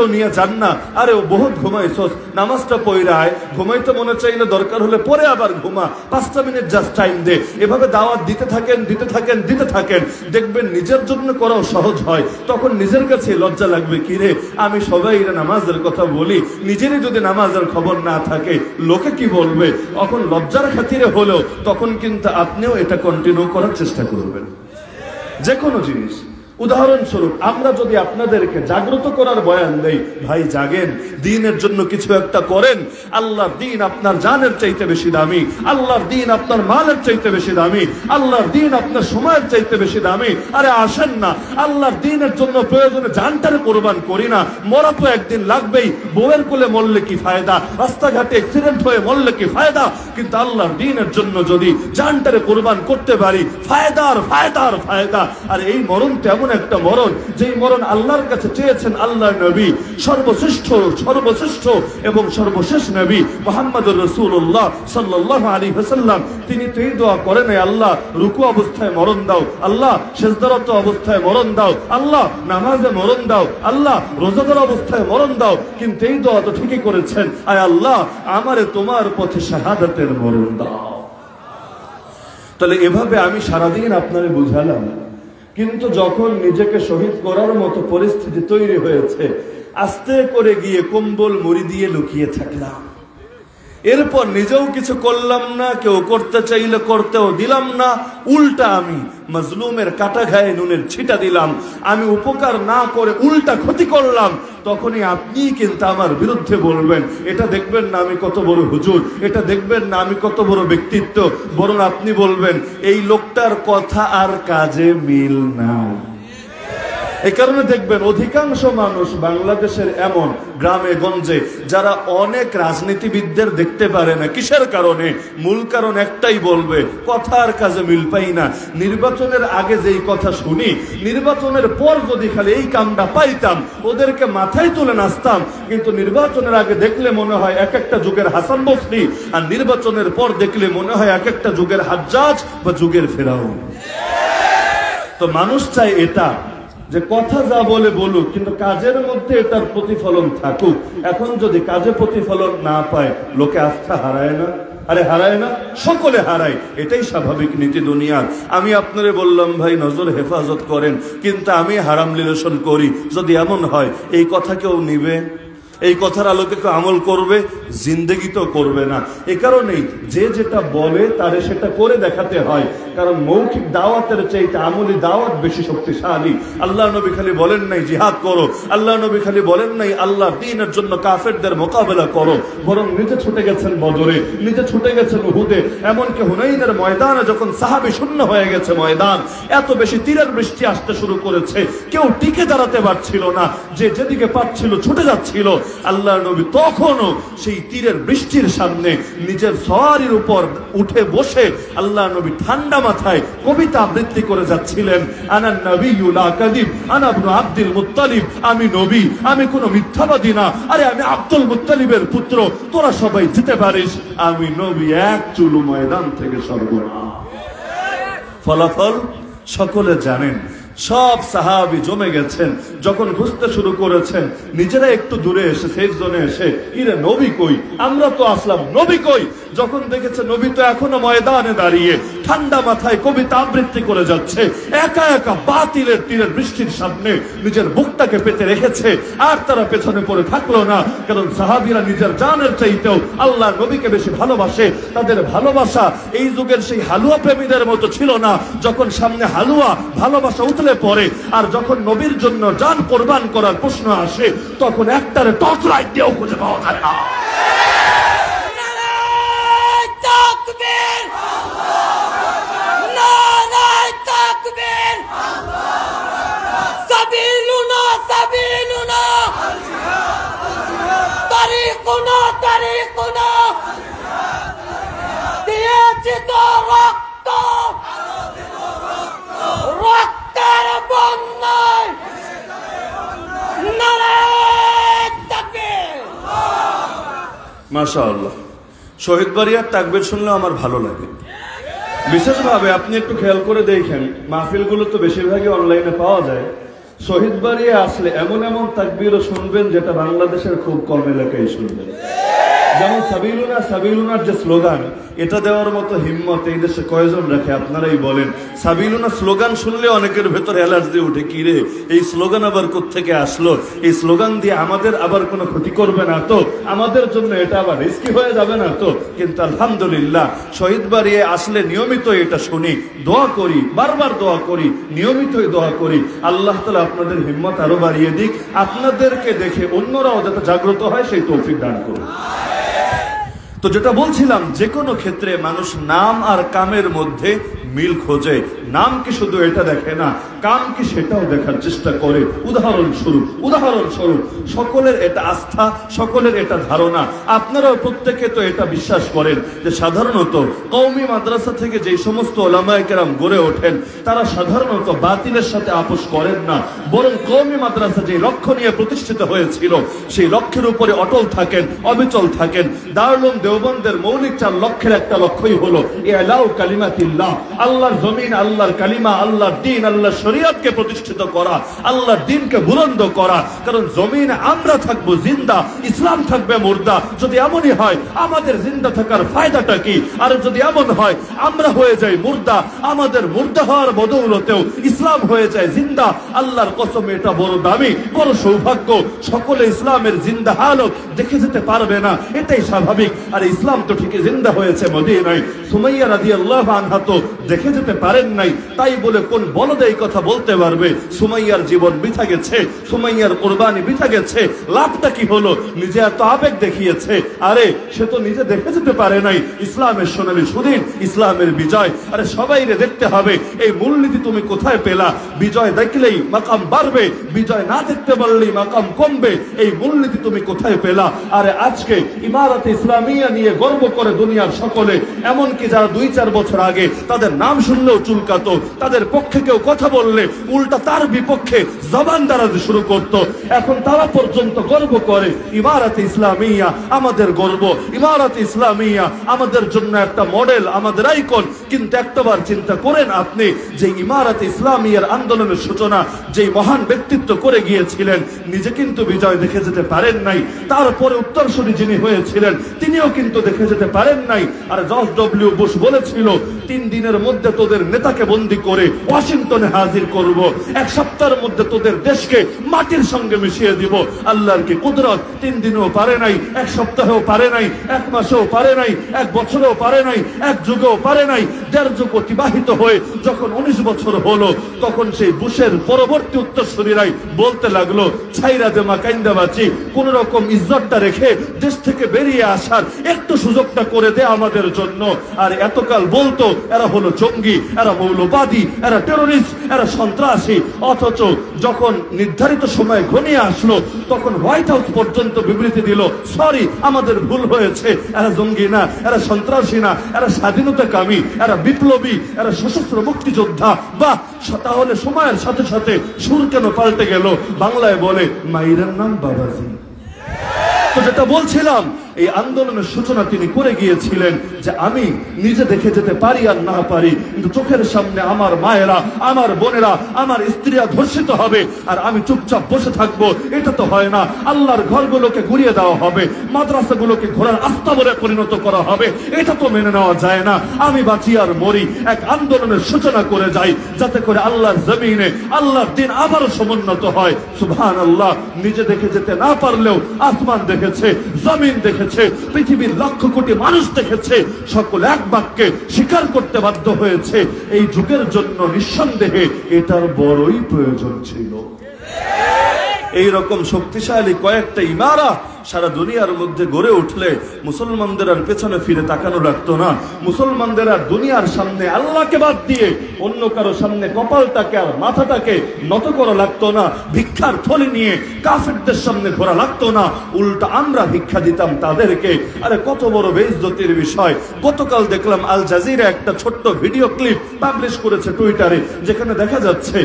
ওদেরকেও নিয়ে যান না। আরে ও বহুত ঘুমাইছস নামাজটা পইরায় ঘুমাইতে মনে চাইলে দরকার হলে পরে আবার ঘুমা। পাঁচটা মিনিট জাস্ট টাইম দে। এভাবে দাওয়াত দিতে থাকেন দিতে থাকেন দিতে থাকেন। দেখবেন নিজের জন্য করাও সহজ হয়। তখন নিজের কাছে লজ্জা লাগবে, কি রে? আমি সবাই নামাজের কথা বলি। নিজেরই যদি নামাজের খবর না থাকে, লোকে কি বলবে? তখন লজ্জার খাতিরে হলেও তখন কিন্তু আপনিও এটা কন্টিনিউ করার চেষ্টা করবেন। যে কোনো জিনিস। উদাহরণস্বরূপ, আমরা যদি আপনাদেরকে জাগ্রত করার বয়ান দেই, ভাই, জাগেন, দিনের জন্য কিছু একটা করেন, আল্লাহর দিন আপনার জানের চাইতে বেশি দামি, আল্লাহর দিন আপনার মালের চাইতে বেশি দামি, আল্লাহর দিন আপনার সময়ের চাইতে বেশি দামি। আরে আসেন না, আল্লাহর দিনের জন্য প্রয়োজনে জানটারে কোরবান করি না, মরা তো একদিন লাগবেই, বউয়ের কোলে মরলে কি ফায়দা, রাস্তাঘাটে অ্যাক্সিডেন্ট হয়ে মরলে কি ফায়দা? কিন্তু আল্লাহর দিনের জন্য যদি জানটারে কোরবান করতে পারি, ফায়দার ফায়দার, ফায়দা। আর এই মরণ তেমন একটা মরণ, যেই মরণ আল্লাহর কাছে চেয়েছেন আল্লাহ নবী, সর্বশ্রেষ্ঠ সর্বশ্রেষ্ঠ এবং সর্বশেষ নবী মোহাম্মদ রসুল্লাহ সাল্লাহ আলী হাসাল্লাম তিনি তো এই দোয়া করেন আল্লাহ, রুকু অবস্থায় মরণ দাও। আল্লাহ শেষদারত অবস্থায় মরণ দাও। আল্লাহ, নামাজে মরণ দাও। আল্লাহ, রোজাদার অবস্থায় মরণ দাও। কিন্তু এই দোয়া তো ঠিকই করেছেন, আয় আল্লাহ, আমারে তোমার পথে শাহাদাতের মরণ দাও। তাহলে এভাবে আমি সারাদিন আপনারে বুঝালাম। কিন্তু যখন নিজেকে শহীদ করার মতো পরিস্থিতি তৈরি হয়েছে, আস্তে করে গিয়ে কম্বল মুড়ি দিয়ে লুকিয়ে থাকলাম। এরপর নিজেও কিছু করলাম না, কেউ করতে চাইলে করতেও দিলাম না। উল্টা আমি মজলুমের কাটা ঘায়ে নুনের ছিটা দিলাম। আমি উপকার না করে উল্টা ক্ষতি করলাম। তখনই আপনি কিন্তু আমার বিরুদ্ধে বলবেন, এটা দেখবেন না আমি কত বড় হুজুর, এটা দেখবেন না আমি কত বড় ব্যক্তিত্ব। বরং আপনি বলবেন, এই লোকটার কথা আর কাজে মিল নাই। এই কারণে দেখবেন অধিকাংশ মানুষ বাংলাদেশের এমন গ্রামে, গঞ্জে, যারা অনেক রাজনীতিবিদদের দেখতে পারে না। কিসের কারণে? মূল কারণ একটাই বলবে, কথার কাজে মিল পাই না। নির্বাচনের আগে যেই কথা শুনি, নির্বাচনের পর যদি খালি এই কামটা পাইতাম, ওদেরকে মাথায় তুলে নাচতাম, কিন্তু নির্বাচনের আগে দেখলে মনে হয় এক একটা যুগের হাসান বসরি আর নির্বাচনের পর দেখলে মনে হয় এক একটা যুগের হাজ্জাজ বা যুগের ফেরাও তো মানুষ চায় এটা যে কথা যা বলে বলুক, কিন্তু কাজের মধ্যে এটার প্রতিফলন থাকুক। এখন যদি কাজে প্রতিফলন না পায়, লোকে আস্থা হারায় না? আরে হারায় না? সকলে হারায়। এটাই স্বাভাবিক নীতি দুনিয়ার। আমি আপনারে বললাম, ভাই, নজর হেফাজত করেন। কিন্তু আমি হারাম রিলেশন করি। যদি এমন হয়, এই কথা কেউ নিবে? এই কথার আলোকে আমল করবে, জিন্দগি তো করবে না। এ কারণেই যে যেটা বলে, তারে সেটা করে দেখাতে হয়। কারণ মৌখিক দাওয়াতের চাইতে আমলি দাওয়াত বেশি শক্তিশালী। আল্লাহ নবী খালি বলেন নাই, জিহাদ করো। আল্লাহ নবী খালি বলেন নাই, আল্লাহ দিনের জন্য কাফেরদের মোকাবেলা করো। বরং নিজে ছুটে গেছেন বদরে, নিজে ছুটে গেছেন উহুদে। এমনকি হুনাইনের ময়দানে যখন সাহাবি শূন্য হয়ে গেছে ময়দান, এত বেশি তীরের বৃষ্টি আসতে শুরু করেছে। কেউ টিকে দাঁড়াতে পারছিল না। যে যেদিকে পারছিল ছুটে যাচ্ছিল। আল্লাহ নবী তখনও সেই তীরের বৃষ্টির সামনে নিজের সওয়ারির উপর উঠে বসে আল্লাহ নবী ঠান্ডা মাথায় কবিতা আবৃত্তি করে যাচ্ছিলেন। আনান নবিউল আকাদিব আনা আব্দুল মুত্তালিব। আমি নবী, আমি কোনো মিথ্যাবাদী না। আরে আমি আব্দুল মুত্তালিবের পুত্র, তোরা সবাই যেতে পারিস। আমি নবী এক চুলু ময়দান থেকে সর্বনা ফলাফল সকলে জানেন। সব সাহাবি জমে গেছেন। যখন খুঁজতে শুরু করেছেন, নিজেরা একটু দূরে এসে সেফ জোনে এসে, ইরে নবী কই? আমরা তো আসলাম, নবী কই? যখন দেখেছে, নবী তো এখনও ময়দানে দাঁড়িয়ে ঠান্ডা মাথায় কবিতা আবৃত্তি করে যাচ্ছে, একা একা বাতিলের তীরের বৃষ্টির সামনে নিজের বুকটাকে পেতে রেখেছে, আর তারা পেছনে পড়ে থাকল না। কারণ সাহাবিরা নিজের জানের চাইতেও আল্লাহ নবীকে বেশি ভালোবাসে, তাদের ভালোবাসা এই যুগের সেই হালুয়া প্রেমীদের মতো ছিল না। যখন সামনে হালুয়া, ভালোবাসা উতলে পড়ে। আর যখন নবীর জন্য যান কোরবান করার প্রশ্ন আসে, তখন একটারে টর্চ দিয়েও খুঁজে পাওয়া যায় না। দিয়েছি তো রক্ত। রক্তের বন্যায় নারায় তাকবীর মাশা আল্লাহ শহীদ বাড়িয়ার তাকবের শুনলে আমার ভালো লাগে। বিশেষভাবে আপনি একটু খেয়াল করে দেখেন, মাহফিলগুলো তো বেশিরভাগই অনলাইনে পাওয়া যায়। শহীদ বাড়িয়ে আসলে এমন এমন তাকবিরও শুনবেন যেটা বাংলাদেশের খুব কম এলাকায় শুনবেন। যেমন সাবিলুনা, সাবিলুনার যে স্লোগান, এটা দেওয়ার মতো হিম্মত এই দেশে কয়জন রাখে আপনারাই বলেন। সাবিলুনা স্লোগান শুনলে অনেকের ভেতর অ্যালার্জি উঠে কি রে, এই স্লোগান আবার থেকে আসলো? এই স্লোগান দিয়ে আমাদের আবার কোনো ক্ষতি করবে না তো? আমাদের জন্য এটা আবার রিস্কি হয়ে যাবে না তো? কিন্তু আলহামদুলিল্লাহ, শহীদ বাড়িয়ে আসলে নিয়মিত এটা শুনি, দোয়া করি, বারবার দোয়া করি, নিয়মিতই দোয়া করি। আল্লাহ তালা আপনাদের হিম্মত আরও বাড়িয়ে দিক। আপনাদেরকে দেখে অন্যরাও যাতে জাগ্রত হয়, সেই তৌফিক দান করুন। তো যেটা বলছিলাম যে কোনো ক্ষেত্রে মানুষ নাম আর কামের মধ্যে মিল খোঁজে। নাম কি শুধু এটা দেখে না, কাম কি সেটাও দেখার চেষ্টা করে। উদাহরণস্বরূপ উদাহরণস্বরূপ, সকলের এটা আস্থা, সকলের এটা ধারণা। আপনারাও প্রত্যেকে তো এটা বিশ্বাস করেন যে সাধারণত কৌমি মাদ্রাসা থেকে যে সমস্ত ওলামায়কেরাম গড়ে ওঠেন, তারা সাধারণত বাতিলের সাথে আপোষ করেন না। বরং কৌমি মাদ্রাসা যে লক্ষ্য নিয়ে প্রতিষ্ঠিত হয়েছিল, সেই লক্ষ্যের উপরে অটল থাকেন, অবিচল থাকেন। দারুলুম দেওবন্দের মৌলিক চার লক্ষ্যের একটা লক্ষ্যই হলো এ এলাউ কালিমাতিল্লাহ। আল্লাহর জমিন, আল্লাহর কালিমা, আল্লাহর দিন আল্লাহ শরীয়তকে প্রতিষ্ঠিত করা, আল্লাহর দিনকে বুলন্দ করা। কারণ জমিন আমরা থাকব জিন্দা, ইসলাম থাকবে মুর্দা। যদি এমনই হয়, আমাদের জিন্দা থাকার ফায়দাটা কি? আর যদি এমন হয়, আমরা হয়ে যাই মুর্দা। আমাদের মুর্দা হওয়ার বদৌলতেও ইসলাম হয়ে যায় জিন্দা। আল্লাহর কসম, এটা বড় দামি, বড় সৌভাগ্য। সকলে ইসলামের জিন্দা হালত দেখে যেতে পারবে না, এটাই স্বাভাবিক। আর ইসলাম তো ঠিকই জিন্দা হয়েছে মদিনায়। সুমাইয়া রাজি আল্লাহ আনহা তো দেখে যেতে পারেন নাই, তাই বলে কোন বলদে এই কথা বলতে পারবে? সুমাইয়ার জীবন বিথা গেছে, সুমাইয়ার কোরবানি বিথা গেছে, লাভটা কি হলো? নিজে এত আবেগ দেখিয়েছে। আরে, সে তো নিজে দেখে যেতে পারে নাই। ইসলামের সোনালী সুদিন, ইসলামের বিজয়। আরে, সবাই রে দেখতে হবে, এই মূলনীতি তুমি কোথায় পেলা? বিজয় দেখলেই মাকাম বাড়বে, বিজয় না দেখতে পারলেই মাকাম কমবে। এই মূলনীতি তুমি কোথায় পেলা? আরে, আজকে ইমারত ইসলামিয়া নিয়ে গর্ব করে দুনিয়ার সকলে, এমনকি যারা দুই চার বছর আগে তাদের নাম শুনলেও চুলকাতো, তাদের পক্ষে কেউ কথা বললে উল্টা তার বিপক্ষে জবান দাঁড়াতে শুরু করত। এখন তারা পর্যন্ত গর্ব করে, ইমারত ইসলামিয়া, আমাদের গর্ব। ইমারত ইসলামিয়া, আমাদের জন্য একটা মডেল, আমাদের আইকন। কিন্তু একটাবার চিন্তা করেন আপনি যে ইমারত ইসলামিয়ার আন্দোলনের সূচনা যে মহান ব্যক্তিত্ব করে গিয়েছিলেন, নিজে কিন্তু বিজয় দেখে যেতে পারেন নাই। তারপরে উত্তরসূরি যিনি হয়েছিলেন, তিনিও কিন্তু দেখে যেতে পারেন নাই। আর জর্জ ডব্লিউ বুশ বলেছিল তিন দিনের মধ্যে তোদের নেতাকে বন্দি করে ওয়াশিংটনে হাজির করব। এক সপ্তাহের মধ্যে তোদের দেশকে মাটির সঙ্গে মিশিয়ে দিব। আল্লাহর কি কুদরত? তিন দিনেও পারে নাই, এক সপ্তাহেও পারে নাই, এক মাসেও পারে নাই, এক বছরেও পারে নাই, এক যুগেও পারে নাই। দেড় যুগ অতিবাহিত হয়ে যখন উনিশ বছর হলো, তখন সেই বুশের পরবর্তী উত্তরসূরিরাই বলতে লাগল, ছাইরা দেমা, কাইন্দা বাঁচি কোন রকম ইজ্জতটা রেখে দেশ থেকে বেরিয়ে আসার একটু সুযোগটা করে দে আমাদের জন্য। আর এতকাল বলতো এরা হলো জঙ্গি, এরা মৌলবাদী, এরা টেরোরিস্ট এরা সন্ত্রাসী। অথচ যখন নির্ধারিত সময় ঘনিয়ে আসলো, তখন হোয়াইট হাউস পর্যন্ত বিবৃতি দিল সরি আমাদের ভুল হয়েছে। এরা জঙ্গি না, এরা সন্ত্রাসী না, এরা স্বাধীনতা কামী এরা বিপ্লবী, এরা সশস্ত্র মুক্তিযোদ্ধা। বা তাহলে সময়ের সাথে সাথে সুর কেন পাল্টে গেল? বাংলায় বলে, মাইরের নাম বাবাজি। তো যেটা বলছিলাম এই আন্দোলনের সূচনা তিনি করে গিয়েছিলেন যে আমি নিজে দেখে যেতে পারি আর না পারি, কিন্তু চোখের সামনে আমার মায়েরা, আমার বোনেরা, আমার স্ত্রীরা ধর্ষিত হবে আর আমি চুপচাপ বসে থাকব। এটা তো হয় না। আল্লাহর ঘরগুলোকে ঘুরিয়ে দেওয়া হবে, মাদ্রাসাগুলোকে ঘোরার আস্থা পরিণত করা হবে। এটা তো মেনে নেওয়া যায় না। আমি বাঁচি আর মরি। এক আন্দোলনের সূচনা করে যাই, যাতে করে আল্লাহর জমিনে, আল্লাহর দিন আবারও সমুন্নত হয়। সুবহান আল্লাহ নিজে দেখে যেতে না পারলেও আসমান দেখেছে, জমিন দেখেছে। পৃথিবীর লক্ষ কোটি মানুষ দেখেছে, সকল এক বাক্যে স্বীকার করতে বাধ্য হয়েছে। এই যুগের জন্য নিঃসন্দেহে এটার বড়ই প্রয়োজন ছিল। এই রকম শক্তিশালী কয়েকটা ইমারা সারা দুনিয়ার মধ্যে গড়ে উঠলে মুসলমানদের আর পেছনে ফিরে তাকানো লাগতো না। মুসলমানদের আর দুনিয়ার সামনে আল্লাহকে বাদ দিয়ে অন্য কারও সামনে কপালটাকে আর মাথাটাকে নত করা লাগতো না। ভিক্ষার থলি নিয়ে কাফেরদের সামনে ঘোরা লাগতো না। উল্টা আমরা ভিক্ষা দিতাম তাদেরকে। আরে কত বড় বেইজ্জতির বিষয়। গতকাল দেখলাম আল জাজিরা একটা ছোট্ট ভিডিও ক্লিপ পাবলিশ করেছে টুইটারে, যেখানে দেখা যাচ্ছে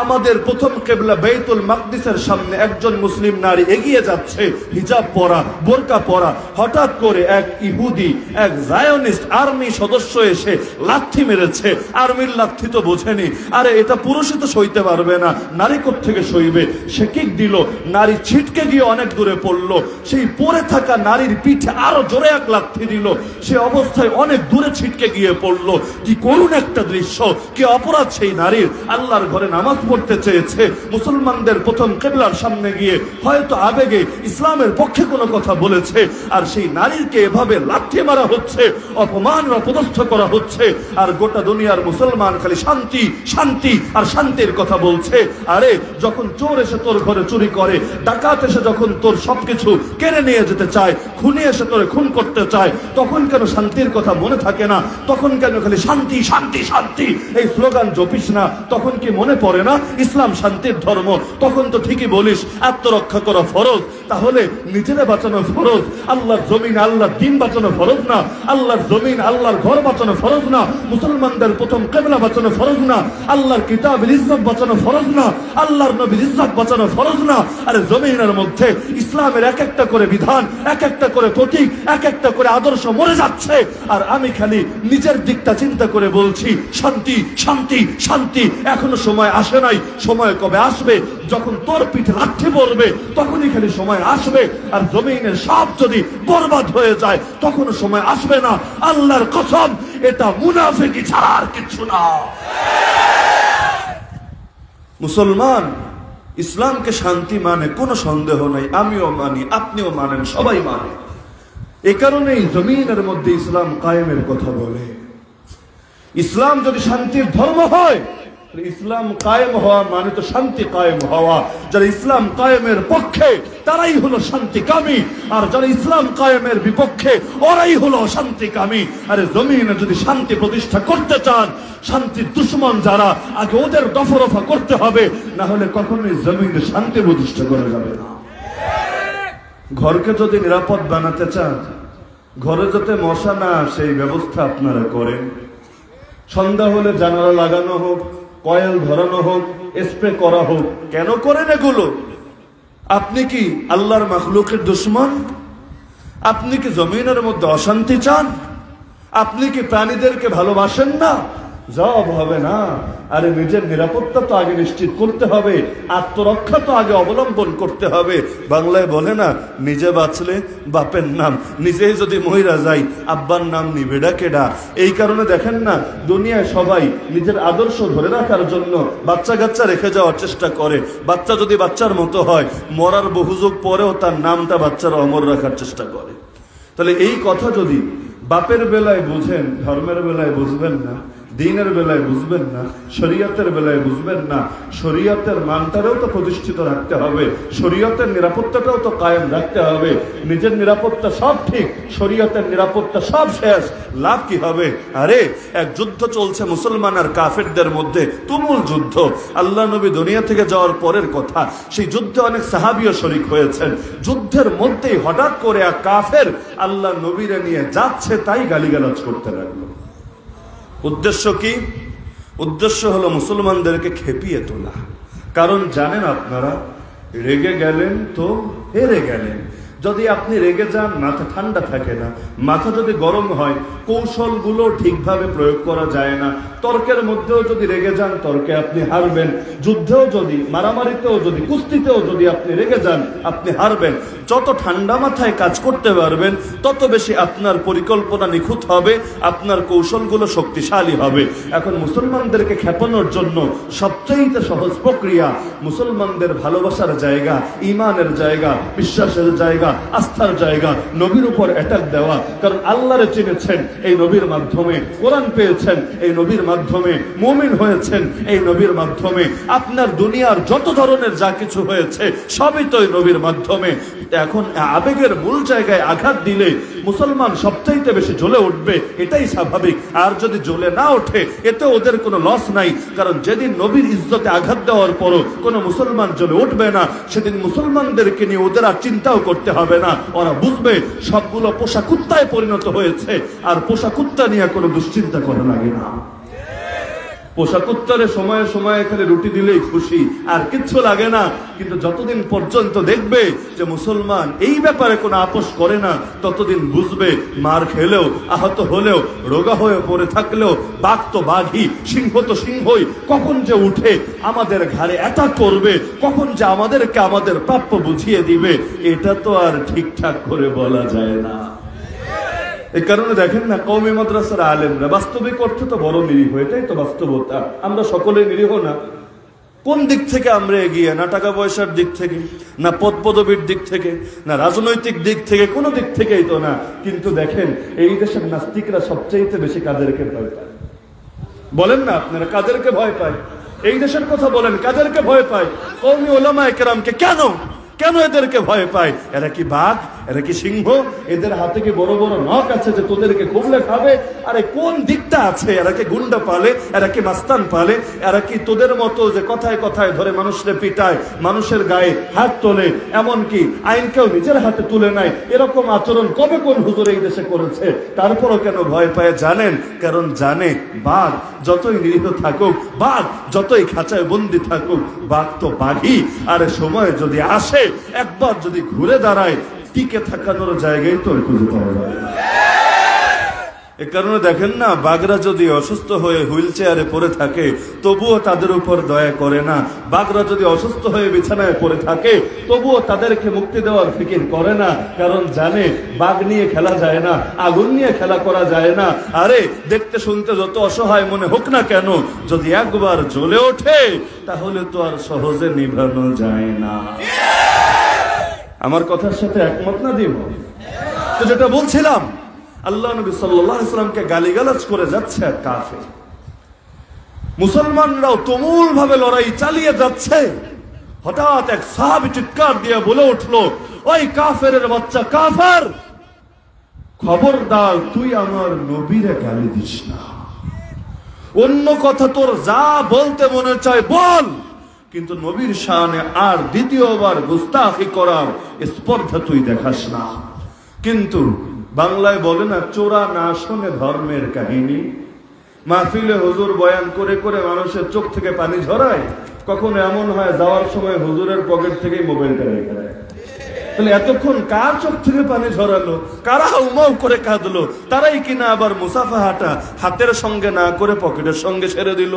আমাদের প্রথম কেবলা বেইতুল মাকদিসের সামনে একজন মুসলিম নারী এগিয়ে যাচ্ছে, হিজাব পরা, বোরকা পরা, হঠাৎ করে এক ইহুদি, এক জায়নিস্ট আর্মি সদস্য এসে লাথি মেরেছে। আর্মির লাথি তো বোঝেনি। আরে, এটা পুরুষই তো সইতে পারবে না। নারী থেকে সইবে? সে কিক দিল। নারী ছিটকে গিয়ে অনেক দূরে পড়ল। সেই পড়ে থাকা নারীর পিঠে আরও জোরে এক লাথি দিল। সে অবস্থায় অনেক দূরে ছিটকে গিয়ে পড়ল। কি করুন একটা দৃশ্য! কি অপরাধ সেই নারীর? আল্লাহর ঘরে নামাজ পড়তে চেয়েছে। মুসলমানদের প্রথম কেবলার সামনে গিয়ে হয়তো আবেগে ইসলামের পক্ষে কোনো কথা বলেছে, আর সেই নারীকে এভাবে লাথি মারা হচ্ছে, অপমান অপদস্থ করা হচ্ছে, আর গোটা দুনিয়ার মুসলমান খালি শান্তি শান্তি আর শান্তির কথা বলছে। আরে, যখন চোর এসে তোর ঘরে চুরি করে, ডাকাত এসে যখন তোর সবকিছু কেড়ে নিয়ে যেতে চায়, খুনি এসে তোরে খুন করতে চায়, তখন কেন শান্তির কথা মনে থাকে না? তখন কেন খালি শান্তি শান্তি শান্তি? এই স্লোগান জপিস না, তখন কি মনে পড়ে না? ইসলাম শান্তির ধর্ম, তখন তো ঠিকই বলিস আত্মরক্ষা করা ফরজ, তাহলে নিজেরা বাঁচানো ফরজ, আল্লাহর জমিন, আল্লাহর দিন বাঁচানো ফরজ না, আল্লাহর জমিন, আল্লাহর ঘর বাঁচানো ফরজ না, মুসলমানদের প্রথম কেবলা বাঁচানো ফরজ না, আল্লাহর কিতাব ইজ্জত বাঁচানো ফরজ না, আল্লাহর নবীর ইজ্জত বাঁচানো ফরজ না। আরে জমিনের মধ্যে ইসলামের এক একটা করে বিধান, এক একটা করে প্রতীক, এক একটা করে আদর্শ মরে যাচ্ছে। আর আমি খালি নিজের দিকটা চিন্তা করে বলছি, শান্তি শান্তি শান্তি, এখনও সময় আসে নাই, সময় কবে আসবে? যখন তোর পিঠে লাঠি পড়বে, তখনই খালি সময় আসবে। আর জমিনের সব যদি বরবাদ হয়ে যায় তখন সময় আসবে না। আল্লাহর কসম, এটা মুনাফিকি ছাড়া আর কিছু না। মুসলমান, ইসলামকে শান্তি মানে কোনো সন্দেহ নাই। আমিও মানি, আপনিও মানেন, সবাই মানে। এ কারণেই জমিনের মধ্যে ইসলাম কায়েমের কথা বলে। ইসলাম যদি শান্তির ধর্ম হয় ইসলাম কায়েম হওয়া মানে তো শান্তি কায়েম হওয়া। যারা ইসলাম কায়েমের পক্ষে, তারাই হলো শান্তিকামী। আর যারা ইসলাম কায়েমের বিপক্ষে, ওরাই হলো শান্তিকামী আরে জমিনে যদি শান্তি প্রতিষ্ঠা করতে চান, শান্তির দুশ্মন যারা, আগে ওদের দফরফা করতে হবে, না হলে কখনোই জমিনে শান্তি প্রতিষ্ঠা করা যাবে না। ঘরকে যদি নিরাপদ বানাতে চান, ঘরে যাতে মশা না সেই ব্যবস্থা আপনারা করেন। সন্ধ্যা হলে জানালা লাগানো হোক কয়েল ধরানো হোক, স্প্রে করা হোক, কেন করেন এগুলো? আপনি কি আল্লাহর মাখলুকের দুশ্মন? আপনি কি জমিনের মধ্যে অশান্তি চান? আপনি কি প্রাণীদেরকে ভালোবাসেন না? জবাব হবে না। আরে নিজের নিরাপত্তা তো আগে নিশ্চিত করতে হবে, আত্মরক্ষা তো আগে অবলম্বন করতে হবে। বাংলায় বলে না, নিজে বাঁচলে বাপের নাম, নিজেই যদি মহিরা যাই, আব্বার নাম নিবে কেডা? এই কারণে দেখেন না, দুনিয়ায় সবাই নিজের আদর্শ ধরে রাখার জন্য বাচ্চা কাচ্চা রেখে যাওয়ার চেষ্টা করে। বাচ্চা যদি বাচ্চার মতো হয়, মরার বহুযুগ পরেও তার নামটা বাচ্চারা অমর রাখার চেষ্টা করে। তাহলে এই কথা যদি বাপের বেলায় বুঝেন, ধর্মের বেলায় বুঝবেন না দিনের বেলায় বুঝবেন না, শরীয়তের বেলায় বুঝবেন না, শরীয়তের মানটারেও তো প্রতিষ্ঠিত রাখতে হবে, শরীয়তের নিরাপত্তাটাও তো কায়েম রাখতে হবে, নিজের নিরাপত্তা সব ঠিক, শরীয়তের নিরাপত্তা সব শেষ, লাভ কি হবে? আরে, এক যুদ্ধ চলছে মুসলমান আর কাফেরদের মধ্যে, তুমুল যুদ্ধ। আল্লাহ নবী দুনিয়া থেকে যাওয়ার পরের কথা, সেই যুদ্ধে অনেক সাহাবিও শরিক হয়েছেন। যুদ্ধের মধ্যেই হঠাৎ করে এক কাফের আল্লাহ নবীরে নিয়ে যাচ্ছে, তাই গালিগালাজ করতে লাগল। উদ্দেশ্য কি? উদ্দেশ্য হলো মুসলমানদেরকে খেপিয়ে তোলা। কারণ জানেন আপনারা, রেগে গেলেন তো হেরে গেলেন। যদি আপনি রেগে যান, মাথা ঠান্ডা থাকে না। মাথা যদি গরম হয়, কৌশলগুলো ঠিকভাবে প্রয়োগ করা যায় না। তর্কের মধ্যেও যদি রেগে যান, তর্কে আপনি হারবেন। যুদ্ধেও যদি, মারামারিতেও যদি, কুস্তিতেও যদি আপনি রেগে যান, আপনি হারবেন। যত ঠান্ডা মাথায় কাজ করতে পারবেন, তত বেশি আপনার পরিকল্পনা নিখুঁত হবে, আপনার কৌশলগুলো শক্তিশালী হবে। এখন মুসলমানদেরকে খেপানোর জন্য সবচেয়ে সহজ প্রক্রিয়া, মুসলমানদের ভালোবাসার জায়গা ইমানের জায়গা, বিশ্বাসের জায়গা, আস্থার জায়গা, নবীর উপর অ্যাটাক দেওয়া। কারণ আল্লাহরে চিনেছেন, এই নবীর মাধ্যমে। কোরআন পেয়েছেন, এই নবীর মাধ্যমে মুমিন হয়েছেন এই নবীর মাধ্যমে। আপনার দুনিয়ার যত ধরনের যা কিছু হয়েছে, সবই তো নবীর মাধ্যমে। এখন আবেগের মূল জায়গায় আঘাত দিলে মুসলমান সবচাইতে বেশি জ্বলে উঠবে, এটাই স্বাভাবিক। আর যদি জ্বলে না ওঠে, এতে ওদের কোনো লস নাই। কারণ যেদিন নবীর ইজ্জতে আঘাত দেওয়ার পরও কোনো মুসলমান জ্বলে উঠবে না, সেদিন মুসলমানদেরকে নিয়ে ওদের আর চিন্তাও করতে হবে না। ওরা বুঝবে, সবগুলো পোষা কুত্তায় পরিণত হয়েছে। আর পোশাকুত্তা নিয়ে কোনো দুশ্চিন্তা করা লাগে না। পোশাক উত্তরে সময়ে সময়ে এখানে রুটি দিলেই খুশি। আর কিচ্ছু লাগে না। কিন্তু যতদিন পর্যন্ত দেখবে যে মুসলমান এই ব্যাপারে কোনো আপোষ করে না, ততদিন বুঝবে মার খেলেও, আহত হলেও, রোগা হয়ে পড়ে থাকলেও, বাঘ তো বাঘই, সিংহ তো সিংহই, কখন যে উঠে আমাদের ঘাড়ে অ্যাটাক করবে, কখন যে আমাদেরকে আমাদের প্রাপ্য বুঝিয়ে দিবে, এটা তো আর ঠিকঠাক করে বলা যায় না। এই কারণে দেখেন না কৌমি মাদ্রাসার আলেমরা বাস্তবিক অর্থে তো বড় নিরীহ, এটাই তো বাস্তবতা। আমরা সকলে নিরীহ না। কোন দিক থেকে আমরা এগিয়ে? না টাকা পয়সার দিক থেকে, না পদ পদবীর দিক থেকে, না রাজনৈতিক দিক থেকে, কোনো দিক থেকেই তো না। কিন্তু দেখেন, এই দেশের নাস্তিকরা সবচেয়ে বেশি কাদেরকে ভয় পায়। বলেন না আপনারা, কাদেরকে ভয় পায়? এই দেশের কথা বলেন, কাদেরকে ভয় পায়? কৌমি ওলামা একরামকে কেন কেন এদেরকে ভয় পায়? এরা কি বাঘ? এরা কি সিংহ? এদের হাতে কি বড় বড় নখ আছে যে তোদেরকে কুবলে খাবে? আরে কোন দিকটা আছে? এরা কি গুন্ডা পালে? এরা কি মাস্তান পালে? এরা কি তোদের মতো যে কথায় কথায় ধরে মানুষের পিটায়, মানুষের গায়ে হাত তোলে? এমনকি আইনকেও নিজের হাতে তুলে নেয়। এরকম আচরণ কবে কোন হুজুর এই দেশে করেছে? তারপরও কেন ভয় পায় জানেন? কারণ জানে, বাঘ যতই নিরীহ থাকুক, বাঘ যতই খাঁচায় বন্দি থাকুক, বাঘ তো বাঘই। আর সময় যদি আসে একবার যদি ঘুরে দাঁড়ায়, টিকে থাকানোর জায়গায় তো খুঁজে পাওয়া যাবে এ কারণে দেখেন না বাঘরা যদি অসুস্থ হয়ে হুইল চেয়ারে পড়ে থাকে, তবুও তাদের উপর দয়া করে না। বাঘরা যদি অসুস্থ হয়ে বিছানায় পড়ে থাকে, তবুও তাদেরকে মুক্তি দেওয়ার ফিকির করে না, কারণ জানে, বাঘ নিয়ে খেলা যায় না, আগুন নিয়ে খেলা করা যায় না। আরে, দেখতে শুনতে যত অসহায় মনে হোক না কেন, যদি একবার জ্বলে ওঠে, তাহলে তো আর সহজে নিভানো যায় না। আমার কথার সাথে একমত না দিব তো যেটা বলছিলাম, আল্লাহ নবী সাল্লামকে গালিগালাজ করে যাচ্ছে কাফে মুসলমানরাও তুমুল ভাবে লড়াই চালিয়ে যাচ্ছে। হঠাৎ এক সাহাবি চিৎকার দিয়ে বলে উঠল, ওই কাফের বাচ্চা কাফের! খবরদার, তুই আমার নবীরে গালি দিস না। অন্য কথা তোর যা বলতে মনে চায় বল! কিন্তু নবীর শানে আর দ্বিতীয়বার গুস্তাখি করার স্পর্ধা তুই দেখাস না। কিন্তু বাংলায় বলে না, চোরা না শোনে ধর্মের কাহিনী। মাহফিলে হুজুর বয়ান করে করে মানুষের চোখ থেকে পানি ঝরায়, কখনো এমন হয় যাওয়ার সময় হুজুরের পকেট থেকে মোবাইলটা রেখে তাহলে এতক্ষণ কার চোখ থেকে পানি ঝরালো? কারা উমাও করে কাঁদলো? তারাই কিনা আবার মুসাফা হাঁটা হাতের সঙ্গে না করে পকেটের সঙ্গে ছেড়ে দিল।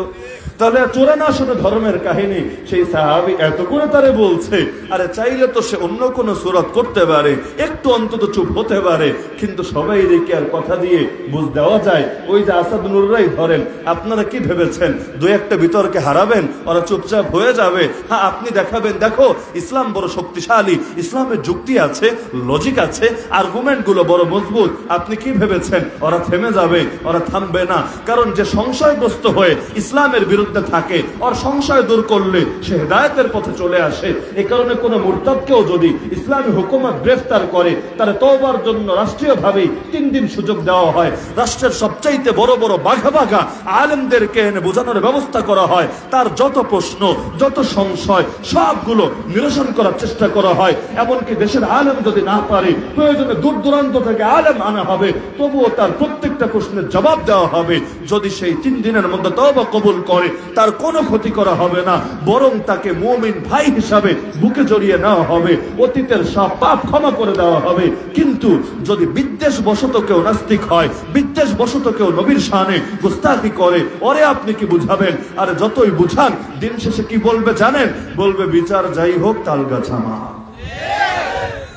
তাহলে চোরা না শুনে ধর্মের কাহিনী, সেই সাহাবি এত করে তারে বলছে, আরে চাইলে তো সে অন্য কোনো সুরত করতে পারে, একটু অন্তত চুপ হতে পারে, কিন্তু সবাই রেখে আর কথা দিয়ে বুঝ দেওয়া যায়, ওই যে আসাদ নুররাই ধরেন, আপনারা কি ভেবেছেন? দু একটা বিতর্কে হারাবেন, ওরা চুপচাপ হয়ে যাবে। হ্যাঁ আপনি দেখাবেন, দেখো, ইসলাম বড় শক্তিশালী, ইসলামের যুক্তি আছে লজিক আছে আর্গুমেন্টগুলো বড় মজবুত। আপনি কি ভেবেছেন? ওরা থেমে যাবে, ওরা থামবে না। কারণ যে সংশয়গ্রস্ত হয়ে ইসলামের বিরুদ্ধে থাকে, ওর সংশয় দূর করলে সে হেদায়তের পথে চলে আসে। এ কারণে কোনো মুরতাদকেও যদি ইসলামী হুকুমত গ্রেফতার করে, তার তওবার জন্য রাষ্ট্রীয়ভাবেই তিন দিন সুযোগ দেওয়া হয়। রাষ্ট্রের সবচাইতে বড় বড় বাঘা বাঘা আলেমদেরকে এনে বোঝানোর ব্যবস্থা করা হয়। তার যত প্রশ্ন, যত সংশয়, সবগুলো নিরসন করার চেষ্টা করা হয়। এমনকি দেশের আলেম যদি না পারে, প্রয়োজনে দূর দূরান্ত থেকে আলেম আনা হবে, তবুও তার প্রত্যেকটা প্রশ্নের জবাব দেওয়া হবে। যদি সেই তিন দিনের মধ্যে তবা কবুল করে, তার কোনো ক্ষতি করা হবে না, বরং তাকে মুমিন ভাই হিসাবে বুকে জড়িয়ে নেওয়া হবে, অতীতের সব পাপ ক্ষমা করে দেওয়া হবে। কিন্তু যদি বিদ্বেষ বশত কেউ নাস্তিক হয় বিদ্বেষ বশত কেউ নবীর শানে গুস্তাখি করে, ওরে আপনি কি বুঝাবেন? আর যতই বুঝান, দিন শেষে কি বলবে জানেন? বলবে, বিচার যাই হোক তালগাছামা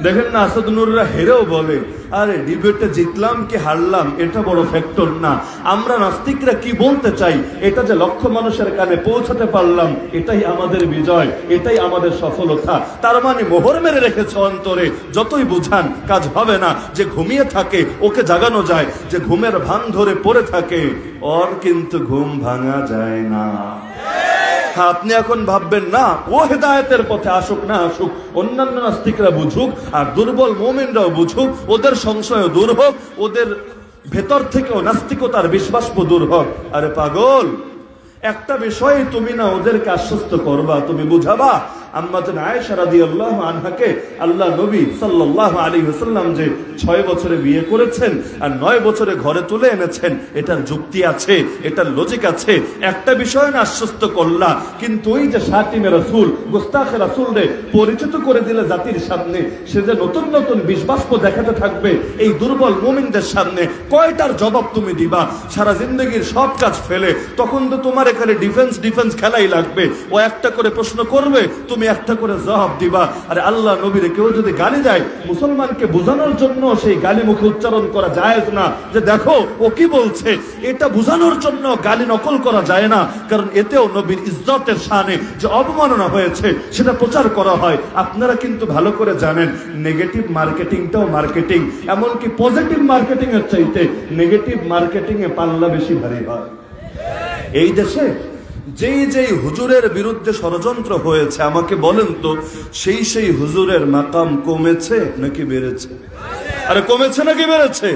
দেখেন না আসাদুল্নুররা হেরেও বলে, আরে, ডিবেটে জিতলাম কি হারলাম? এটা বড় ফ্যাক্টর না। আমরা নাস্তিকরা কি বলতে চাই? এটা যে লক্ষ মানুষের কানে পৌঁছাতে পারলাম, এটাই আমাদের বিজয়, এটাই আমাদের সফলতা। তার মানে মোহর মেরে রেখেছে অন্তরে। যতই বুঝান, কাজ হবে না। যে ঘুমিয়ে থাকে, ওকে জাগানো যায়। যে ঘুমের ভান ধরে পড়ে থাকে, ওর কিন্তু ঘুম ভাঙা যায় না। হ্যাঁ, আপনি এখন ভাববেন না ও হেদায়তের পথে আসুক না আসুক অন্যান্য নাস্তিকরা বুঝুক আর দুর্বল মোমেনরাও বুঝুক ওদের সংশয় দূর হোক ওদের ভেতর থেকেও নাস্তিকতার বিশ্বাস দূর হোক। আরে পাগল একটা বিষয়ে তুমি না ওদেরকে আশ্বস্ত করবা তুমি বুঝাবা আয়েশা আনহাকে আল্লাহ নবী সাল্লাল্লাহু আলাইহি ওয়াসাল্লাম যে বছরে বিয়ে করেছেন আর বছরে ঘরে তুলে এনেছেন, এটার যুক্তি আছে, এটার লজিক আছে। একটা বিষয় না আশ্বস্ত করলা, কিন্তু ওই যে সাতিমে রাসূল, গোস্তাখে পরিচিত করে দিলে জাতির সামনে, সে যে নতুন নতুন বিষবাষ্প দেখাতে থাকবে এই দুর্বল মুমিনদের সামনে, কয়টার জবাব তুমি দিবা? সারা জিন্দগির সব কাজ ফেলে, তখন তো তোমার এখানে ডিফেন্স ডিফেন্স খেলাই লাগবে। ও একটা করে প্রশ্ন করবে একটা করে জবাব দিবা। আরে আল্লাহ নবীরে কেউ যদি গালি দেয়, মুসলমানকে বোঝানোর জন্য সেই গালি মুখে উচ্চারণ করা যায় না। যে দেখো, ও কি বলছে? এটা বোঝানোর জন্য গালি নকল করা যায় না, কারণ এতেও নবীর ইজ্জতের শানে যে অবমাননা হয়েছে, সেটা প্রচার করা হয়। আপনারা কিন্তু ভালো করে জানেন নেগেটিভ মার্কেটিংটাও মার্কেটিং এমনকি পজিটিভ মার্কেটিং এর চাইতে নেগেটিভ মার্কেটিং এ পাল্লা বেশি ভারী হয়। এই দেশে যেই যেই হুজুরের বিরুদ্ধে ষড়যন্ত্র হয়েছে, আমাকে বলেন তো, সেই সেই হুজুরের মাকাম কমেছে নাকি বেড়েছে? আরে কমেছে নাকি বেড়েছে?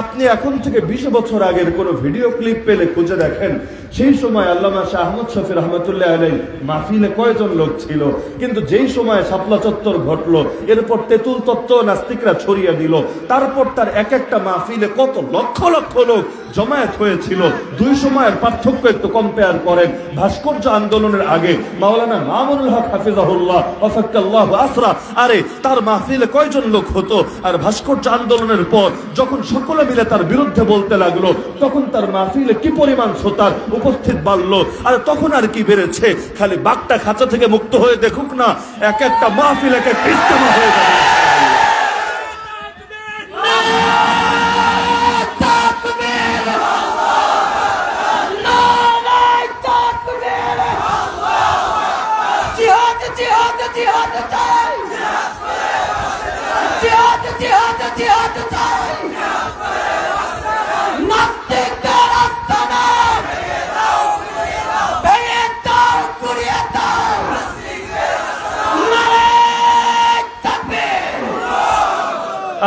আপনি এখন থেকে বিশ বছর আগের কোন ভিডিও ক্লিপ পেলে খুঁজে দেখেন, সেই সময় আল্লামা শাহ আহমদ শফি রহমতুল্লাহ আলাই মাহফিলে কয়জন লোক ছিল, কিন্তু যেই সময় শাপলা চত্বর ঘটলো, এরপর তেঁতুল তত্ত্ব নাস্তিকরা ছড়িয়ে দিল, তারপর তার এক একটা মাহফিলে কত লক্ষ লক্ষ লোক জমায়েত হয়েছিল। দুই সময়ের পার্থক্য একটু কম্পেয়ার করেন। ভাস্কর্য আন্দোলনের আগে মাওলানা মামুনুল হক হাফিজাহুল্লাহ ওয়াফাক্কাল্লাহু আসরা। আরে, তার মাহফিলে কয়জন লোক হতো? আর ভাস্কর্য আন্দোলনের পর যখন সকলে মিলে তার বিরুদ্ধে বলতে লাগল, তখন তার মাহফিলে কি পরিমাণ শ্রোতার উপস্থিত বাড়লো? আর, তখন আর কি বেড়েছে? খালি বাঘটা খাঁচা থেকে মুক্ত হয়ে দেখুক না, এক একটা মাহফিল এক একটা ইস্তেমা হয়ে যাবে।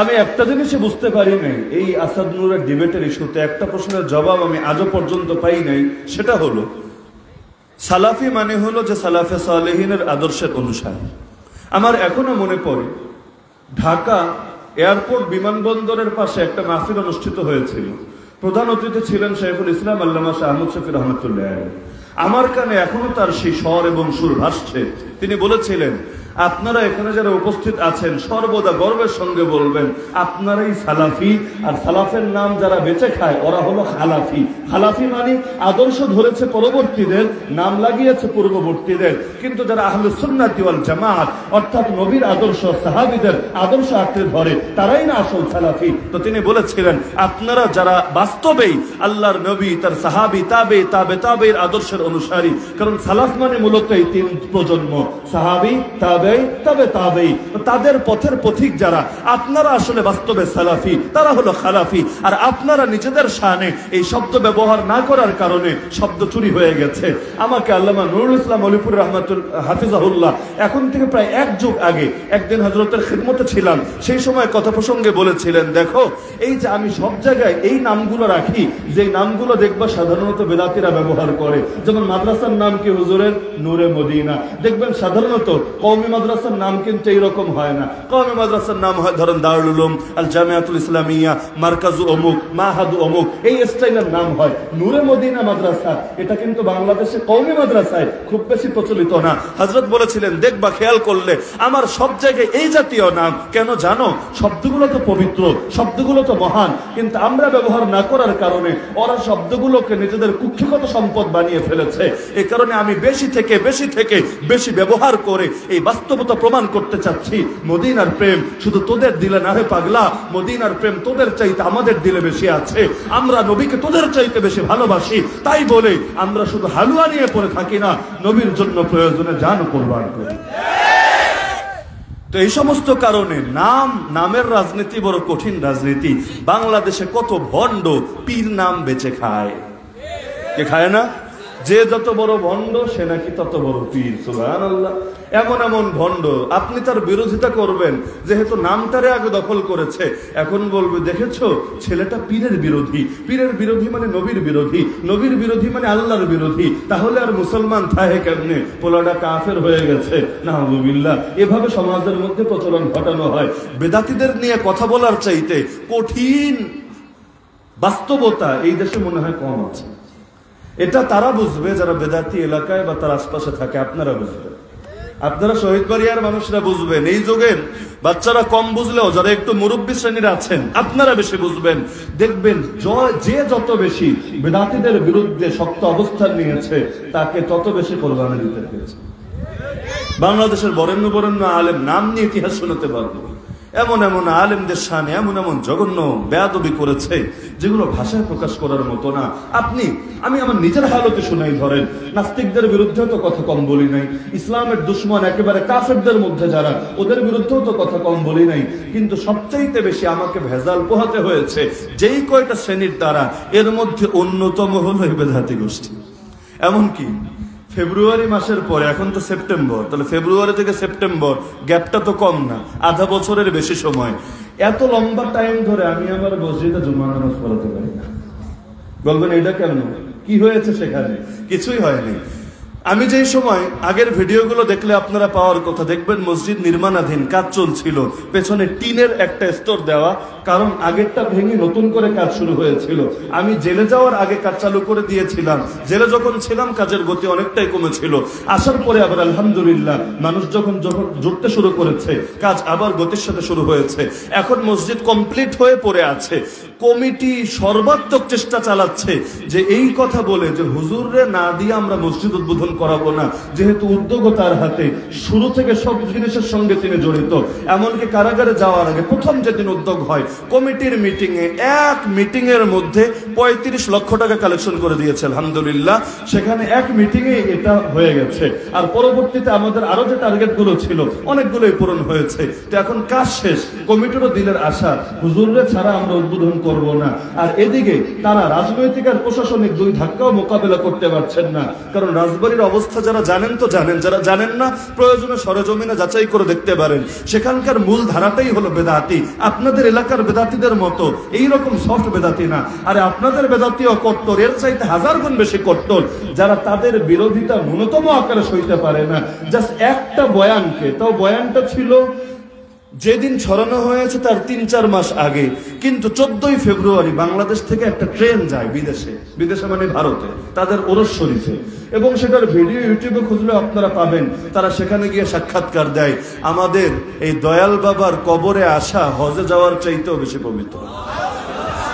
আমি একটা জিনিসই বুঝতে পারি নাই, এই আসাদ নুরের ডিবেটের ইস্যুতে একটা প্রশ্নের জবাব আমি আজও পর্যন্ত পাই নাই, সেটা হলো, সালাফি মানে হলো যে সালাফে সালেহিনের আদর্শের অনুসারী। আমার এখনও মনে পড়ে, ঢাকা এয়ারপোর্ট বিমানবন্দরের পাশে একটা মাহফিল অনুষ্ঠিত হয়েছিল। প্রধান অতিথি ছিলেন শেখুল ইসলাম আল্লামা শাহ আহমদ শফি রহমতুল্লাহ আমার কানে এখনও তার সেই স্বর এবং সুর ভাসছে। তিনি বলেছিলেন আপনারা এখানে যারা উপস্থিত আছেন, সর্বদা গর্বের সঙ্গে বলবেন, আপনারাই সালাফি, আর সালাফের নাম যারা বেঁচে খায়, ওরা হলো খালাফি। খালাফি মানে আদর্শ ধরেছে পরবর্তীদের, নাম লাগিয়েছে পূর্ববর্তীদের। কিন্তু যারা আহলে সুন্নাতি ওয়াল জামাত, অর্থাৎ নবীর আদর্শ, সাহাবীদের আদর্শ আঁকড়ে ধরে, তারাই না আসল সালাফি। তো তিনি বলেছিলেন, আপনারা যারা বাস্তবেই আল্লাহর নবী, তার সাহাবি, তাবে তাবে, তাবের আদর্শের অনুসারী, কারণ সালাফ মানে মূলত এই তিন প্রজন্ম, সাহাবি, তাবে তাদের পথের পথিক যারা, আপনারা আসলে বাস্তবে সালাফি, তারা হলো খালাফি। আর আপনারা নিজেদের শানে এই শব্দ ব্যবহার না করার কারণে শব্দ চুরি হয়ে গেছে। আমাকে আল্লামা নুরুল ইসলাম অলিপুর রহমাতুল, হাফিজাহুল্লাহ, এখন থেকে প্রায় এক যুগ আগে একদিন হজরতের খিদমতে ছিলাম, সেই সময় কথা প্রসঙ্গে বলেছিলেন, দেখো, এই যে আমি সব জায়গায় এই নামগুলো রাখি, যে নামগুলো দেখবা সাধারণত বেদাতিরা ব্যবহার করে। যেমন মাদ্রাসার নাম কি হুজুরের? নূরে মদিনা। দেখবেন সাধারণত কওমি মাদ্রাসার নাম কিন্তু এইরকম হয় না। কওমি মাদ্রাসার নাম হয়, ধরেন দারুল উলুম আল জামিয়াতুল ইসলামিয়া, মার্কাজু অমুক, মাহাদু অমুক, এই স্টাইলের নাম হয়। নূরে মদিনা মাদ্রাসা, এটা কিন্তু বাংলাদেশে কওমি মাদ্রাসায় খুব বেশি প্রচলিত না। হজরত বলেছিলেন, দেখবা, খেয়াল করলে আমার সব জায়গায় এই জাতীয় নাম। কেন জানো? শব্দগুলো তো পবিত্র, শব্দগুলো তো মহান, কিন্তু আমরা ব্যবহার না করার কারণে ওরা শব্দগুলোকে নিজেদের কুক্ষিগত সম্পদ বানিয়ে ফেলেছে। এই কারণে আমি বেশি থেকে বেশি থেকে, বেশি ব্যবহার করে এই বাস্তবতা প্রমাণ করতে চাচ্ছি। মদিনার প্রেম শুধু তোদের দিলে না হে পাগলা, মদিনার প্রেম তোদের চাইতে আমাদের দিলে বেশি আছে। আমরা নবীকে তোদের চাইতে বেশি ভালোবাসি, তাই বলে আমরা শুধু হালুয়া নিয়ে পড়ে থাকি না, নবীর জন্য প্রয়োজনে জান কোরবান করি। তো এই সমস্ত কারণে নাম, নামের রাজনীতি বড় কঠিন রাজনীতি। বাংলাদেশে কত ভণ্ড পীর নাম বেচে খায়। কে খায় না? যে যত বড় ভণ্ড, সে নাকি তত বড় পীর সুহান আল্লাহ এমন এমন ভণ্ড, আপনি তার বিরোধিতা করবেন, যেহেতু নামটারে আগে দখল করেছে। এখন বলবে, দেখেছ, ছেলেটা পীরের বিরোধী। পীরের বিরোধী মানে নবীর বিরোধী। নবীর বিরোধী মানে আল্লাহর বিরোধী। তাহলে আর মুসলমান থাহে কেমনে? পোলাটা কাফের হয়ে গেছে। না এভাবে সমাজের মধ্যে প্রচলন ঘটানো হয়। বেদাতিদের নিয়ে কথা বলার চাইতে কঠিন বাস্তবতা এই দেশে মনে হয় কম আছে। এটা তারা বুঝবে যারা বেদাতি এলাকায় বা তার আশপাশে থাকে, আপনারা বুঝবেন। আপনারা শহীদ বাড়িয়ার মানুষরা বুঝবেন। এই যুগের বাচ্চারা কম বুঝলেও যারা একটু মুরব্বী শ্রেণির আছেন, আপনারা বেশি বুঝবেন। দেখবেন, যে যত বেশি বেদাতিদের বিরুদ্ধে শক্ত অবস্থান নিয়েছে, তাকে তত বেশি কোরবানি দিতে পেরেছে বাংলাদেশের বরেণ্য বরেণ্য আলেম নাম নিয়ে ইতিহাস শোনাতে পারব। এমন এমন আলেমদের সামনে এমন এমন জঘন্য বেয়াদবি করেছে, যেগুলো ভাষায় প্রকাশ করার মতো না। আপনি, আমি আমার নিজের হালতে শুনাই, ধরেন, নাস্তিকদের বিরুদ্ধে তো কথা কম বলি নাই, ইসলামের দুশ্মন একেবারে কাফেরদের মধ্যে যারা, ওদের বিরুদ্ধেও তো কথা কম বলি নাই, কিন্তু সবচাইতে বেশি আমাকে ভেজাল পোহাতে হয়েছে, যেই কয়টা শ্রেণির দ্বারা এর মধ্যে অন্যতম হলো বেদাতি গোষ্ঠী। এমনকি ফেব্রুয়ারি মাসের পরে, এখন তো সেপ্টেম্বর, তাহলে ফেব্রুয়ারি থেকে সেপ্টেম্বর, গ্যাপটা তো কম না, আধা বছরের বেশি সময়। এত লম্বা টাইম ধরে আমি আমার মসজিদে জুমা নামাজ পড়াতে পারি না। বলবেন, এটা কেন? কি হয়েছে সেখানে? কিছুই হয়নি। আমি যেই সময় আগের ভিডিওগুলো দেখলে আপনারা পাওয়ার কথা, দেখবেন মসজিদ নির্মাণাধীন, কাজ চলছিল। পেছনে টিনের একটা স্তর দেওয়া, কারণ আগেরটা ভেঙে নতুন করে কাজ শুরু হয়েছিল। আমি জেলে যাওয়ার আগে কাজ চালু করে দিয়েছিলাম। জেলে যখন ছিলাম, কাজের গতি অনেকটাই কমেছিল। আসার পরে আবার আলহামদুলিল্লাহ, মানুষ যখন যখন জুটতে শুরু করেছে, কাজ আবার গতির সাথে শুরু হয়েছে। এখন মসজিদ কমপ্লিট হয়ে পড়ে আছে। কমিটি সর্বাত্মক চেষ্টা চালাচ্ছে যে এই কথা বলে যে, হুজুররে না দিয়ে আমরা মসজিদ উদ্বোধন করাবো না। যেহেতু উদ্যোগও তার হাতে, শুরু থেকে সব জিনিসের সঙ্গে তিনি জড়িত। এমনকি কারাগারে যাওয়ার আগে প্রথম যেদিন উদ্যোগ হয়, কমিটির মিটিং এ এক মিটিং এর মধ্যে পঁয়ত্রিশ লক্ষ টাকা কালেকশন করে দিয়েছে, আলহামদুলিল্লাহ। সেখানে এক মিটিং এ এটা হয়ে গেছে। আর পরবর্তীতে আমাদের আরও যে টার্গেটগুলো ছিল, অনেকগুলোই পূরণ হয়েছে। তো এখন কাজ শেষ, কমিটিরও দিনের আশা। হুজুররে ছাড়া আমরা উদ্বোধন করব না। আর এদিকে তারা রাজনৈতিক আর প্রশাসনিক দুই ধাক্কাও মোকাবেলা করতে পারছেন না। কারণ রাজবাড়ির অবস্থা যারা জানেন তো জানেন, যারা জানেন না, প্রয়োজনে সরেজমিনে যাচাই করে দেখতে পারেন। সেখানকার মূল ধারাটাই হলো বেদাতি। আপনাদের এলাকার বেদাতিদের মতো। এই রকম সফট বেদাতি না। আরে আপনাদের বেদাতিও কট্টর, এর চাইতে হাজার গুণ বেশি কট্টর। যারা তাদের বিরোধিতা ন্যূনতম আকারে সইতে পারে না। জাস্ট একটা বয়ানকে। তাও বয়ানটা ছিল যেদিন ছড়ানো হয়েছে তার তিন চার মাস আগে, কিন্তু চোদ্দই ফেব্রুয়ারি বাংলাদেশ থেকে একটা ট্রেন যায় বিদেশে। বিদেশে মানে ভারতে, তাদের ওরস শরীফে। এবং সেটার ভিডিও ইউটিউবে খুঁজলে আপনারা পাবেন। তারা সেখানে গিয়ে সাক্ষাৎকার দেয়, আমাদের এই দয়াল বাবার কবরে আসা হজে যাওয়ার চাইতেও বেশি পবিত্র।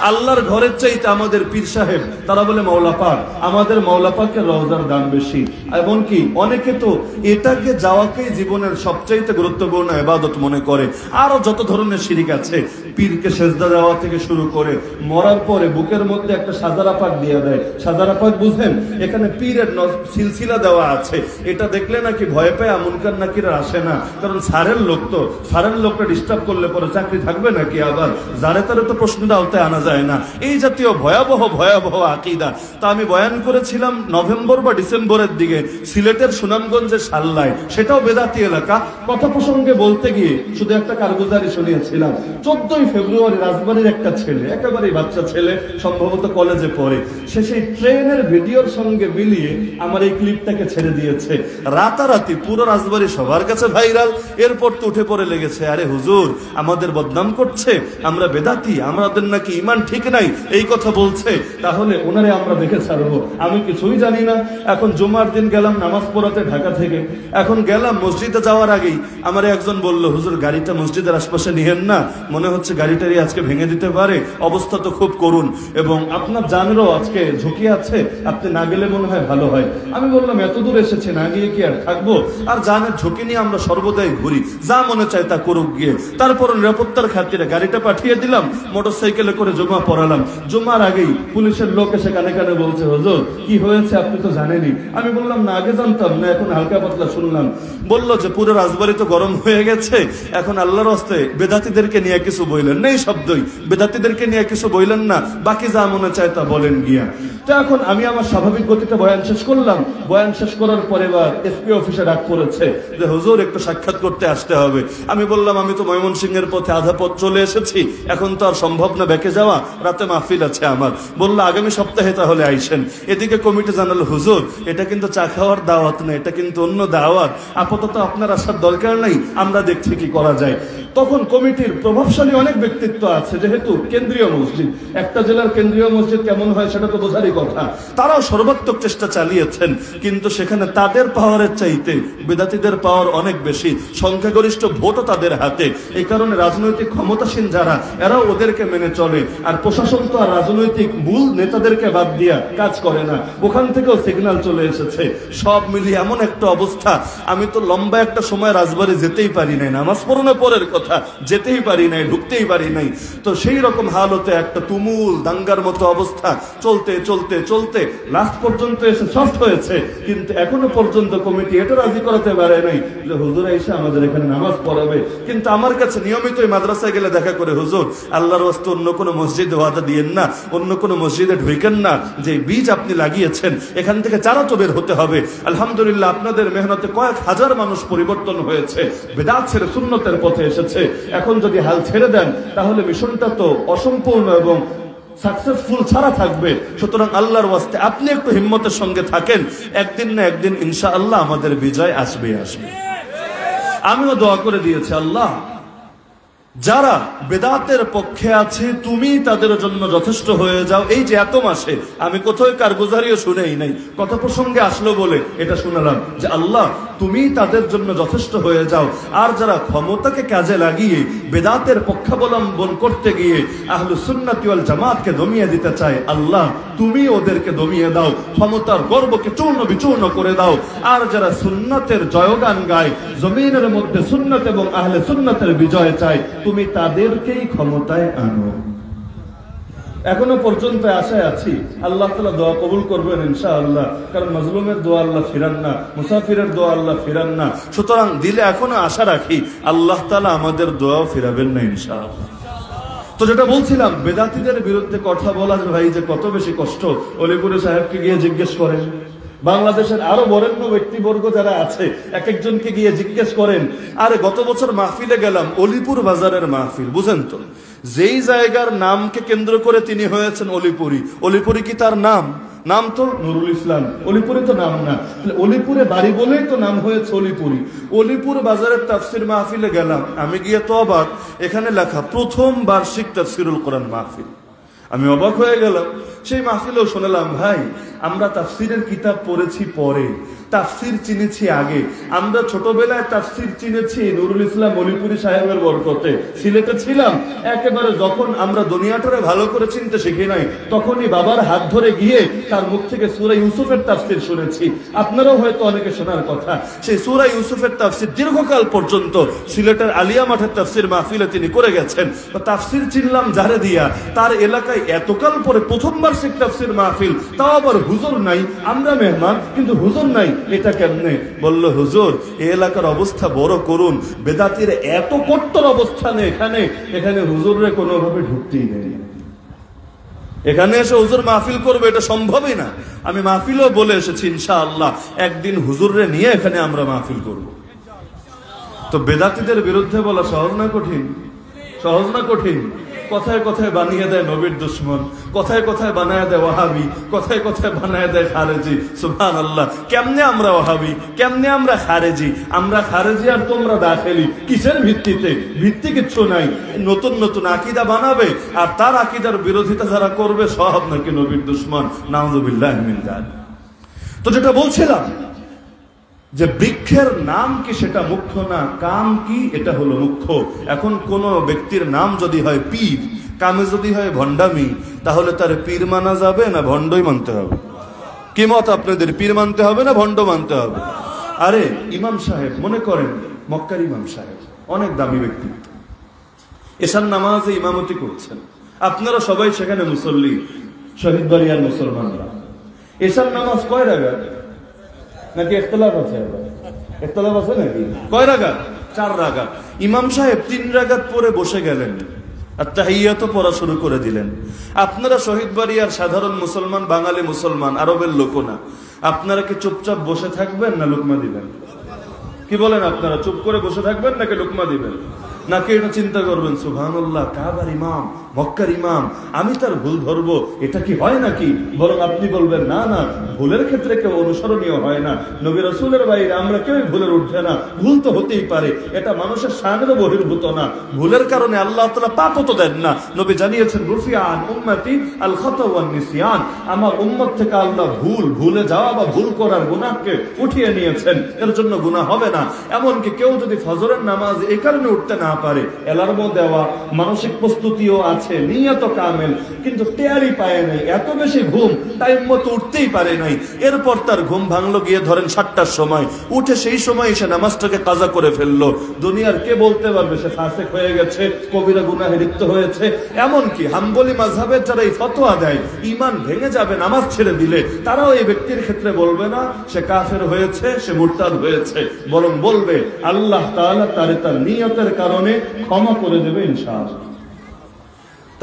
আল্লাহর ঘরের চাইতে আমাদের পীর সাহেব, তারা বলে মৌলা পাক, আমাদের মৌলা পাকের রওজার দাম বেশি। এমনকি অনেকে তো এটাকে যাওয়াকেই জীবনের সবচাইতে গুরুত্বপূর্ণ এবাদত মনে করে। আরও যত ধরনের শিরিক আছে, পীরকে সেজদা দেওয়া থেকে শুরু করে মরার পরে বুকের মধ্যে একটা সাজারা পাক দিয়ে দেয়। সাজারা পাক বুঝেন, এখানে পীরের সিলসিলা দেওয়া আছে। এটা দেখলে নাকি ভয় পেয়ে আমুনকার নাকিরা আসে না। কারণ সারের লোক তো সারের লোকটা ডিস্টার্ব করলে পরে চাকরি থাকবে নাকি আবার? যারে তারে তো প্রশ্নটা আওতায় আনা যায়। না। এই জাতীয় ভয়াবহ ভয়াবহ আকিদা। তা আমি বয়ান করেছিলাম নভেম্বর বা ডিসেম্বরের দিকে সিলেটের সুনামগঞ্জের সাল্লায়। সেটাও বেদাতি এলাকা। কথা প্রসঙ্গে বলতে গিয়ে শুধু একটা কারগুজারি শুনিয়েছিলাম। চোদ্দই ফেব্রুয়ারি রাজবাড়ির একটা ছেলে, একেবারেই বাচ্চা ছেলে, সম্ভবত কলেজে পড়ে। সে সেই ট্রেনের ভিডিওর সঙ্গে মিলিয়ে আমার এই ক্লিপটাকে ছেড়ে দিয়েছে। রাতারাতি পুরো রাজবাড়ি সবার কাছে ভাইরাল। এরপর তো উঠে পড়ে লেগেছে, আরে হুজুর, আমাদের বদনাম করছে? আমরা বেদাতি, আমাদের নাকি ইমান ঠিক নাই, এই কথা বলছে, তাহলে ওনারে আমরা দেখে ছাড়বো। আমি কিছুই জানি না। এখন জুমার দিন গেলাম নামাজ পড়াতে ঢাকা থেকে। এখন গেলাম মসজিদে যাওয়ার আগেই আমার একজন বলল, হুজুর, গাড়িটা মসজিদের আশপাশে নিহেন না। মনে হচ্ছে গাড়িটারই আজকে ভেঙে দিতে পারে। অবস্থা তো খুব করুন এবং আপনার জানেরও আজকে ঝুঁকি আছে। আপনি না গেলে মনে হয় ভালো হয়। আমি বললাম, এত দূর এসেছে, না গিয়ে কি আর থাকব? আর জানের ঝুঁকি নিয়ে আমরা সর্বদাই ঘুরি। যা মনে চায় তা করুক গিয়ে। তারপর নিরাপত্তার খাতিরে গাড়িটা পাঠিয়ে দিলাম। মোটর সাইকেলে করে জমা পড়ালাম। জমার আগেই পুলিশের লোক এসে কানে কানে বলছে, হুজুর, কি হয়েছে আপনি তো জানেনই। আমি বললাম, না, আগে জানতাম, না, এখন হালকা পাতলা শুনলাম। বলল যে, পুরো রাজবাড়ি তো গরম হয়ে গেছে, এখন আল্লাহর হস্তে বেদাতিদেরকে নিয়ে কিছু বইলেন। নেই শব্দই, বেদাতিদেরকে নিয়ে কিছু বইলেন না, বাকি যা মনে চায় তা বলেন গিয়া। তো এখন আমি আমার স্বাভাবিক গতিতে বয়ান শেষ করলাম। বয়ান শেষ করার পরে এবার এসপি অফিসে ডাক পড়েছে যে, হুজুর, একটু সাক্ষাৎ করতে আসতে হবে। আমি বললাম, আমি তো ময়মনসিংহের পথে আধা পথ চলে এসেছি, এখন তো আর সম্ভব না, বেঁকে যাওয়া। রাতে মাহফিল আছে আমার। বলল, আগামী সপ্তাহে তাহলে আইসেন। এদিকে কমিটি জানালো, হুজুর, এটা কিন্তু চা খাওয়ার দাওয়াত না, এটা কিন্তু অন্য দাওয়াত। আপাতত আপনার আসার দরকার নাই, আমরা দেখছি কি করা যায়। তখন কমিটির প্রভাবশালী অনেক ব্যক্তিত্ব আছে, যেহেতু কেন্দ্রীয় মসজিদ। একটা জেলার কেন্দ্রীয় মসজিদ কেমন হয় সেটা তো বোঝারই কথা। তারাও সর্বাত্মক চেষ্টা চালিয়েছেন, কিন্তু সেখানে তাদের পাওয়ারের চাইতে বেদাতিদের পাওয়ার অনেক বেশি। সংখ্যাগরিষ্ঠ ভোটও তাদের হাতে। এই কারণে রাজনৈতিক ক্ষমতাসীন যারা, এরাও ওদেরকে মেনে চলে। আর প্রশাসন তো আর রাজনৈতিক মূল নেতাদেরকে বাদ দিয়া কাজ করে না। ওখান থেকেও সিগন্যাল চলে এসেছে। সব মিলিয়ে এমন একটা অবস্থা। আমি তো লম্বা একটা সময় রাজবাড়ি যেতেই পারি নাই। নামাজ পড়ানো পরের কথা। যেতেই পারি নাই, ঢুকতেই পারি নাই। তো সেই রকম হালতে একটা তুমুল দাঙ্গার মতো অবস্থা। চলতে চলতে চলতে লাস্ট পর্যন্ত এসে সফট হয়েছে। কিন্তু এখনও পর্যন্ত কমিটি এটা রাজি করাতে পারে নাই যে, হুজুর এসে আমাদের এখানে নামাজ পড়াবে। কিন্তু আমার কাছে নিয়মিত মাদ্রাসায় গেলে দেখা করে, হুজুর, আল্লাহর ওয়াস্তে অন্য কোনো মসজিদে ওয়াদা দিয়েন না, অন্য কোনো মসজিদে ঢুকেন না। যে বীজ আপনি লাগিয়েছেন, এখান থেকে চারা তো বের হতে হবে। আলহামদুলিল্লাহ, আপনাদের মেহনতে কয়েক হাজার মানুষ পরিবর্তন হয়েছে। বেদাত ছেড়ে শূন্যতের পথে এসেছে। এখন যদি হাল ছেড়ে দেন, তাহলে মিশনটা তো অসম্পূর্ণ এবং সাকসেসফুল ছাড়া থাকবে। সুতরাং আল্লাহর ওয়াস্তে আপনি একটু হিম্মতের সঙ্গে থাকেন, একদিন না একদিন ইনশা আল্লাহ আমাদের বিজয় আসবে আসবে। আমিও দোয়া করে দিয়েছি, আল্লাহ যারা বেদাতের পক্ষে আছে, তুমি তাদের জন্য যথেষ্ট হয়ে যাও। এই যে এত মাসে, আমি কোথাও কারগুজারিও শুনেই নাই। কথা প্রসঙ্গে আসলো বলে এটা শুনালাম যে আল্লাহ, তুমি তাদের জন্য যথেষ্ট হয়ে যাও। আর যারা ক্ষমতাকে কাজে লাগিয়ে বেদাতের পক্ষাবলম্বন করতে গিয়ে আহলু সুন্নাতিওয়াল জামাতকে দমিয়ে দিতে চায়, আল্লাহ, তুমি ওদেরকে দমিয়ে দাও। ক্ষমতার গর্বকে চূর্ণ বিচূর্ণ করে দাও। আর যারা সুন্নাতের জয়গান গায়, জমিনের মধ্যে সুন্নত এবং আহলে সুন্নাতের বিজয় চায় তুমি তাদেরকেই ক্ষমতায় আনো। এখনও পর্যন্ত আশায় আছি, আল্লাহ তালা দোয়া কবুল করবেন ইনশাআল্লাহ। কারণ মজলুমের দোয়া আল্লাহ ফিরান না, মুসাফিরের দোয়া আল্লাহ ফিরান না। সুতরাং দিলে এখনও আশা রাখি, আল্লাহ তালা আমাদের দোয়াও ফিরাবেন না ইনশাআল্লাহ। তো যেটা বলছিলাম বেদাতিদের বিরুদ্ধে কথা বলার ভাই যে কত বেশি কষ্ট, অলিপুরে সাহেবকে গিয়ে জিজ্ঞেস করেন। বাংলাদেশের আরও বরেণ্য ব্যক্তিবর্গ যারা আছে এক একজনকে গিয়ে জিজ্ঞেস করেন, আরে, গত বছর মাহফিলে গেলাম, অলিপুর বাজারের মাহফিল, বুঝেন তো? যেই জায়গার নামকে কেন্দ্র করে তিনি হয়েছেন অলিপুরি। অলিপুরি কি তার নাম? নাম তো নুরুল ইসলাম। অলিপুরে তো নাম না। অলিপুরে বাড়ি বলেই তো নাম হয়েছে অলিপুরি। অলিপুর বাজারের তাফসির মাহফিলে গেলাম, আমি গিয়ে তো অবাক এখানে লেখা প্রথম বার্ষিক তাফসিরুল কোরআন মাহফিল। আমি অবাক হয়ে গেলাম। সেই মাহফিলেও শুনলাম ভাই আমরা তাফসিরের কিতাব পড়েছি পরে। তাফসির চিনেছি আগে। আমরা ছোটবেলায় তাফসির চিনেছি নুরুল ইসলাম মলিপুরি সাহেবের বরকতে। সিলেটে ছিলাম। একেবারে যখন আমরা দুনিয়াটারে ভালো করে চিনতে শিখি নাই, তখনই বাবার হাত ধরে গিয়ে তার মুখ থেকে সুরা ইউসুফের তাফসির শুনেছি। আপনারাও হয়তো অনেকে শোনার কথা, সেই সুরা ইউসুফের তাফসির দীর্ঘকাল পর্যন্ত সিলেটের আলিয়া মাঠের তাফসির মাহফিলে তিনি করে গেছেন। তাফসির চিনলাম যারে দিয়া, তার এলাকায় এতকাল পরে প্রথমবার শেখ তাফসির মাহফিল, তাও আবার হুজুর নাই, আমরা মেহমান, কিন্তু হুজুর নাই। এটা কেমনে বলল, হুজুর, এই এলাকার অবস্থা বড় করুন। বেদাতির এত কট্টর অবস্থানে এখানে। এখানে হুজুরে কোনোভাবে ঢুকতেই নেই এখানে এসে হুজুর মাহফিল করবে, এটা সম্ভবই না। আমি মাহফিলও বলে এসেছি, ইনশাআল্লাহ। একদিন হুজুররে নিয়ে এখানে আমরা মাহফিল করব। তো বেদাতিদের বিরুদ্ধে বলা সহজ না কঠিন? সহজ না কঠিন? কথায় কথায় বানিয়ে দেয় নবীর দুশ্মন, কথায় কথায় বানায় দেয় ওয়াহাবি, কথায় কথায় বানায় দেয় খারেজি। সুবহান আল্লাহ কেমনে আমরা ওয়াহাবি? কেমনে আমরা খারেজি? আমরা খারেজি আর তোমরা দাখেলি। কিসের ভিত্তিতে? ভিত্তি কিচ্ছু নাই। নতুন নতুন আকিদা বানাবে আর তার আকিদার বিরোধিতা যারা করবে সব নাকি নবীর দুশ্মন। নাউজুবিল্লাহ মিন যালিক। তো যেটা বলছিলাম যে বৃক্ষের নাম কি সেটা মুখ্য না? কাম কি? এটা হলো মুখ্য। এখন কোন ব্যক্তির নাম যদি হয় পীর, কামে যদি হয় ভণ্ডামি, তাহলে তার পীর মানা যাবে না ভণ্ডই মানতে হবে? কি মত আপনাদের? পীর মানতে হবে না ভণ্ড মানতে হবে? আরে, ইমাম সাহেব, মনে করেন, মক্কার ইমাম সাহেব, অনেক দামি ব্যক্তিত্ব এসার নামাজে ইমামতি করছেন। আপনারা সবাই সেখানে মুসল্লি, শহীদ বাড়িয়ার মুসলমানরা। এসার নামাজ কয় রাগাত নাকি একতলাফ আছে? আবার? একতলাফ আছে নাকি? কয় রাগাত? চার রাগাত। ইমাম সাহেব তিন রাগাত পরে বসে গেলেন। আর তাহিয়াত পড়া শুরু করে দিলেন। আপনারা শহীদ বাড়ি আর সাধারণ মুসলমান, বাঙালি মুসলমান, আরবের লোক না। আপনারা কি চুপচাপ বসে থাকবেন না লুকমা দিবেন? কি বলেন আপনারা, চুপ করে বসে থাকবেন নাকি লুকমা দিবেন? নাকি এটা চিন্তা করবেন, সুবহানাল্লাহ, কাবার ইমাম? মক্কার ইমাম, আমি তার ভুল ধরবো, এটা কি হয় নাকি? বরং আপনি বলবেন, না না, ভুলের ক্ষেত্রে কেউ অনুসরণীয় হয় না। নবী রসুলের বাইরে আমরা কেউ ভুলের উঠে না। ভুল তো হতেই পারে, এটা মানুষের সামনে বহির্ভূত না। ভুলের কারণে আল্লাহ তালা পাপও তো দেন না। নবী জানিয়েছেন, রুফিয়ান উম্মতি আল নিসিয়ান আমার উম্মত থেকে আল্লাহ ভুল, ভুলে যাওয়া বা ভুল করার গুনাহকে উঠিয়ে নিয়েছেন। এর জন্য গুনাহ হবে না। এমনকি কেউ যদি ফজরের নামাজ এ কারণে উঠতে না পারে অ্যালার্মও দেওয়া, মানসিক প্রস্তুতিও আছে। নিয়ত কামেল, কিন্তু টেয়ারি পায় নাই, এত বেশি ঘুম টাইম মতো উঠতেই পারে নাই। এরপর তার ঘুম ভাঙলো, গিয়ে ধরেন সাতটার সময়। উঠে সেই সময় সে নামাজটাকে কাজা করে ফেলল। দুনিয়ার কে বলতে পারবে, সে ফাসেক হয়ে গেছে, কবিরা গুনাহে লিপ্ত হয়েছে। এমনকি হাম্বলি মাঝহাবের যারা এই ফতোয়া দেয় ইমান ভেঙে যাবে, নামাজ ছেড়ে দিলে, তারাও এই ব্যক্তির ক্ষেত্রে বলবে না, সে কাফের হয়েছে, সে মুরতাদ হয়েছে। বরং বলবে, আল্লাহ তাআলা তার নিয়তের কারণে ক্ষমা করে দেবে ইনশাআল্লাহ।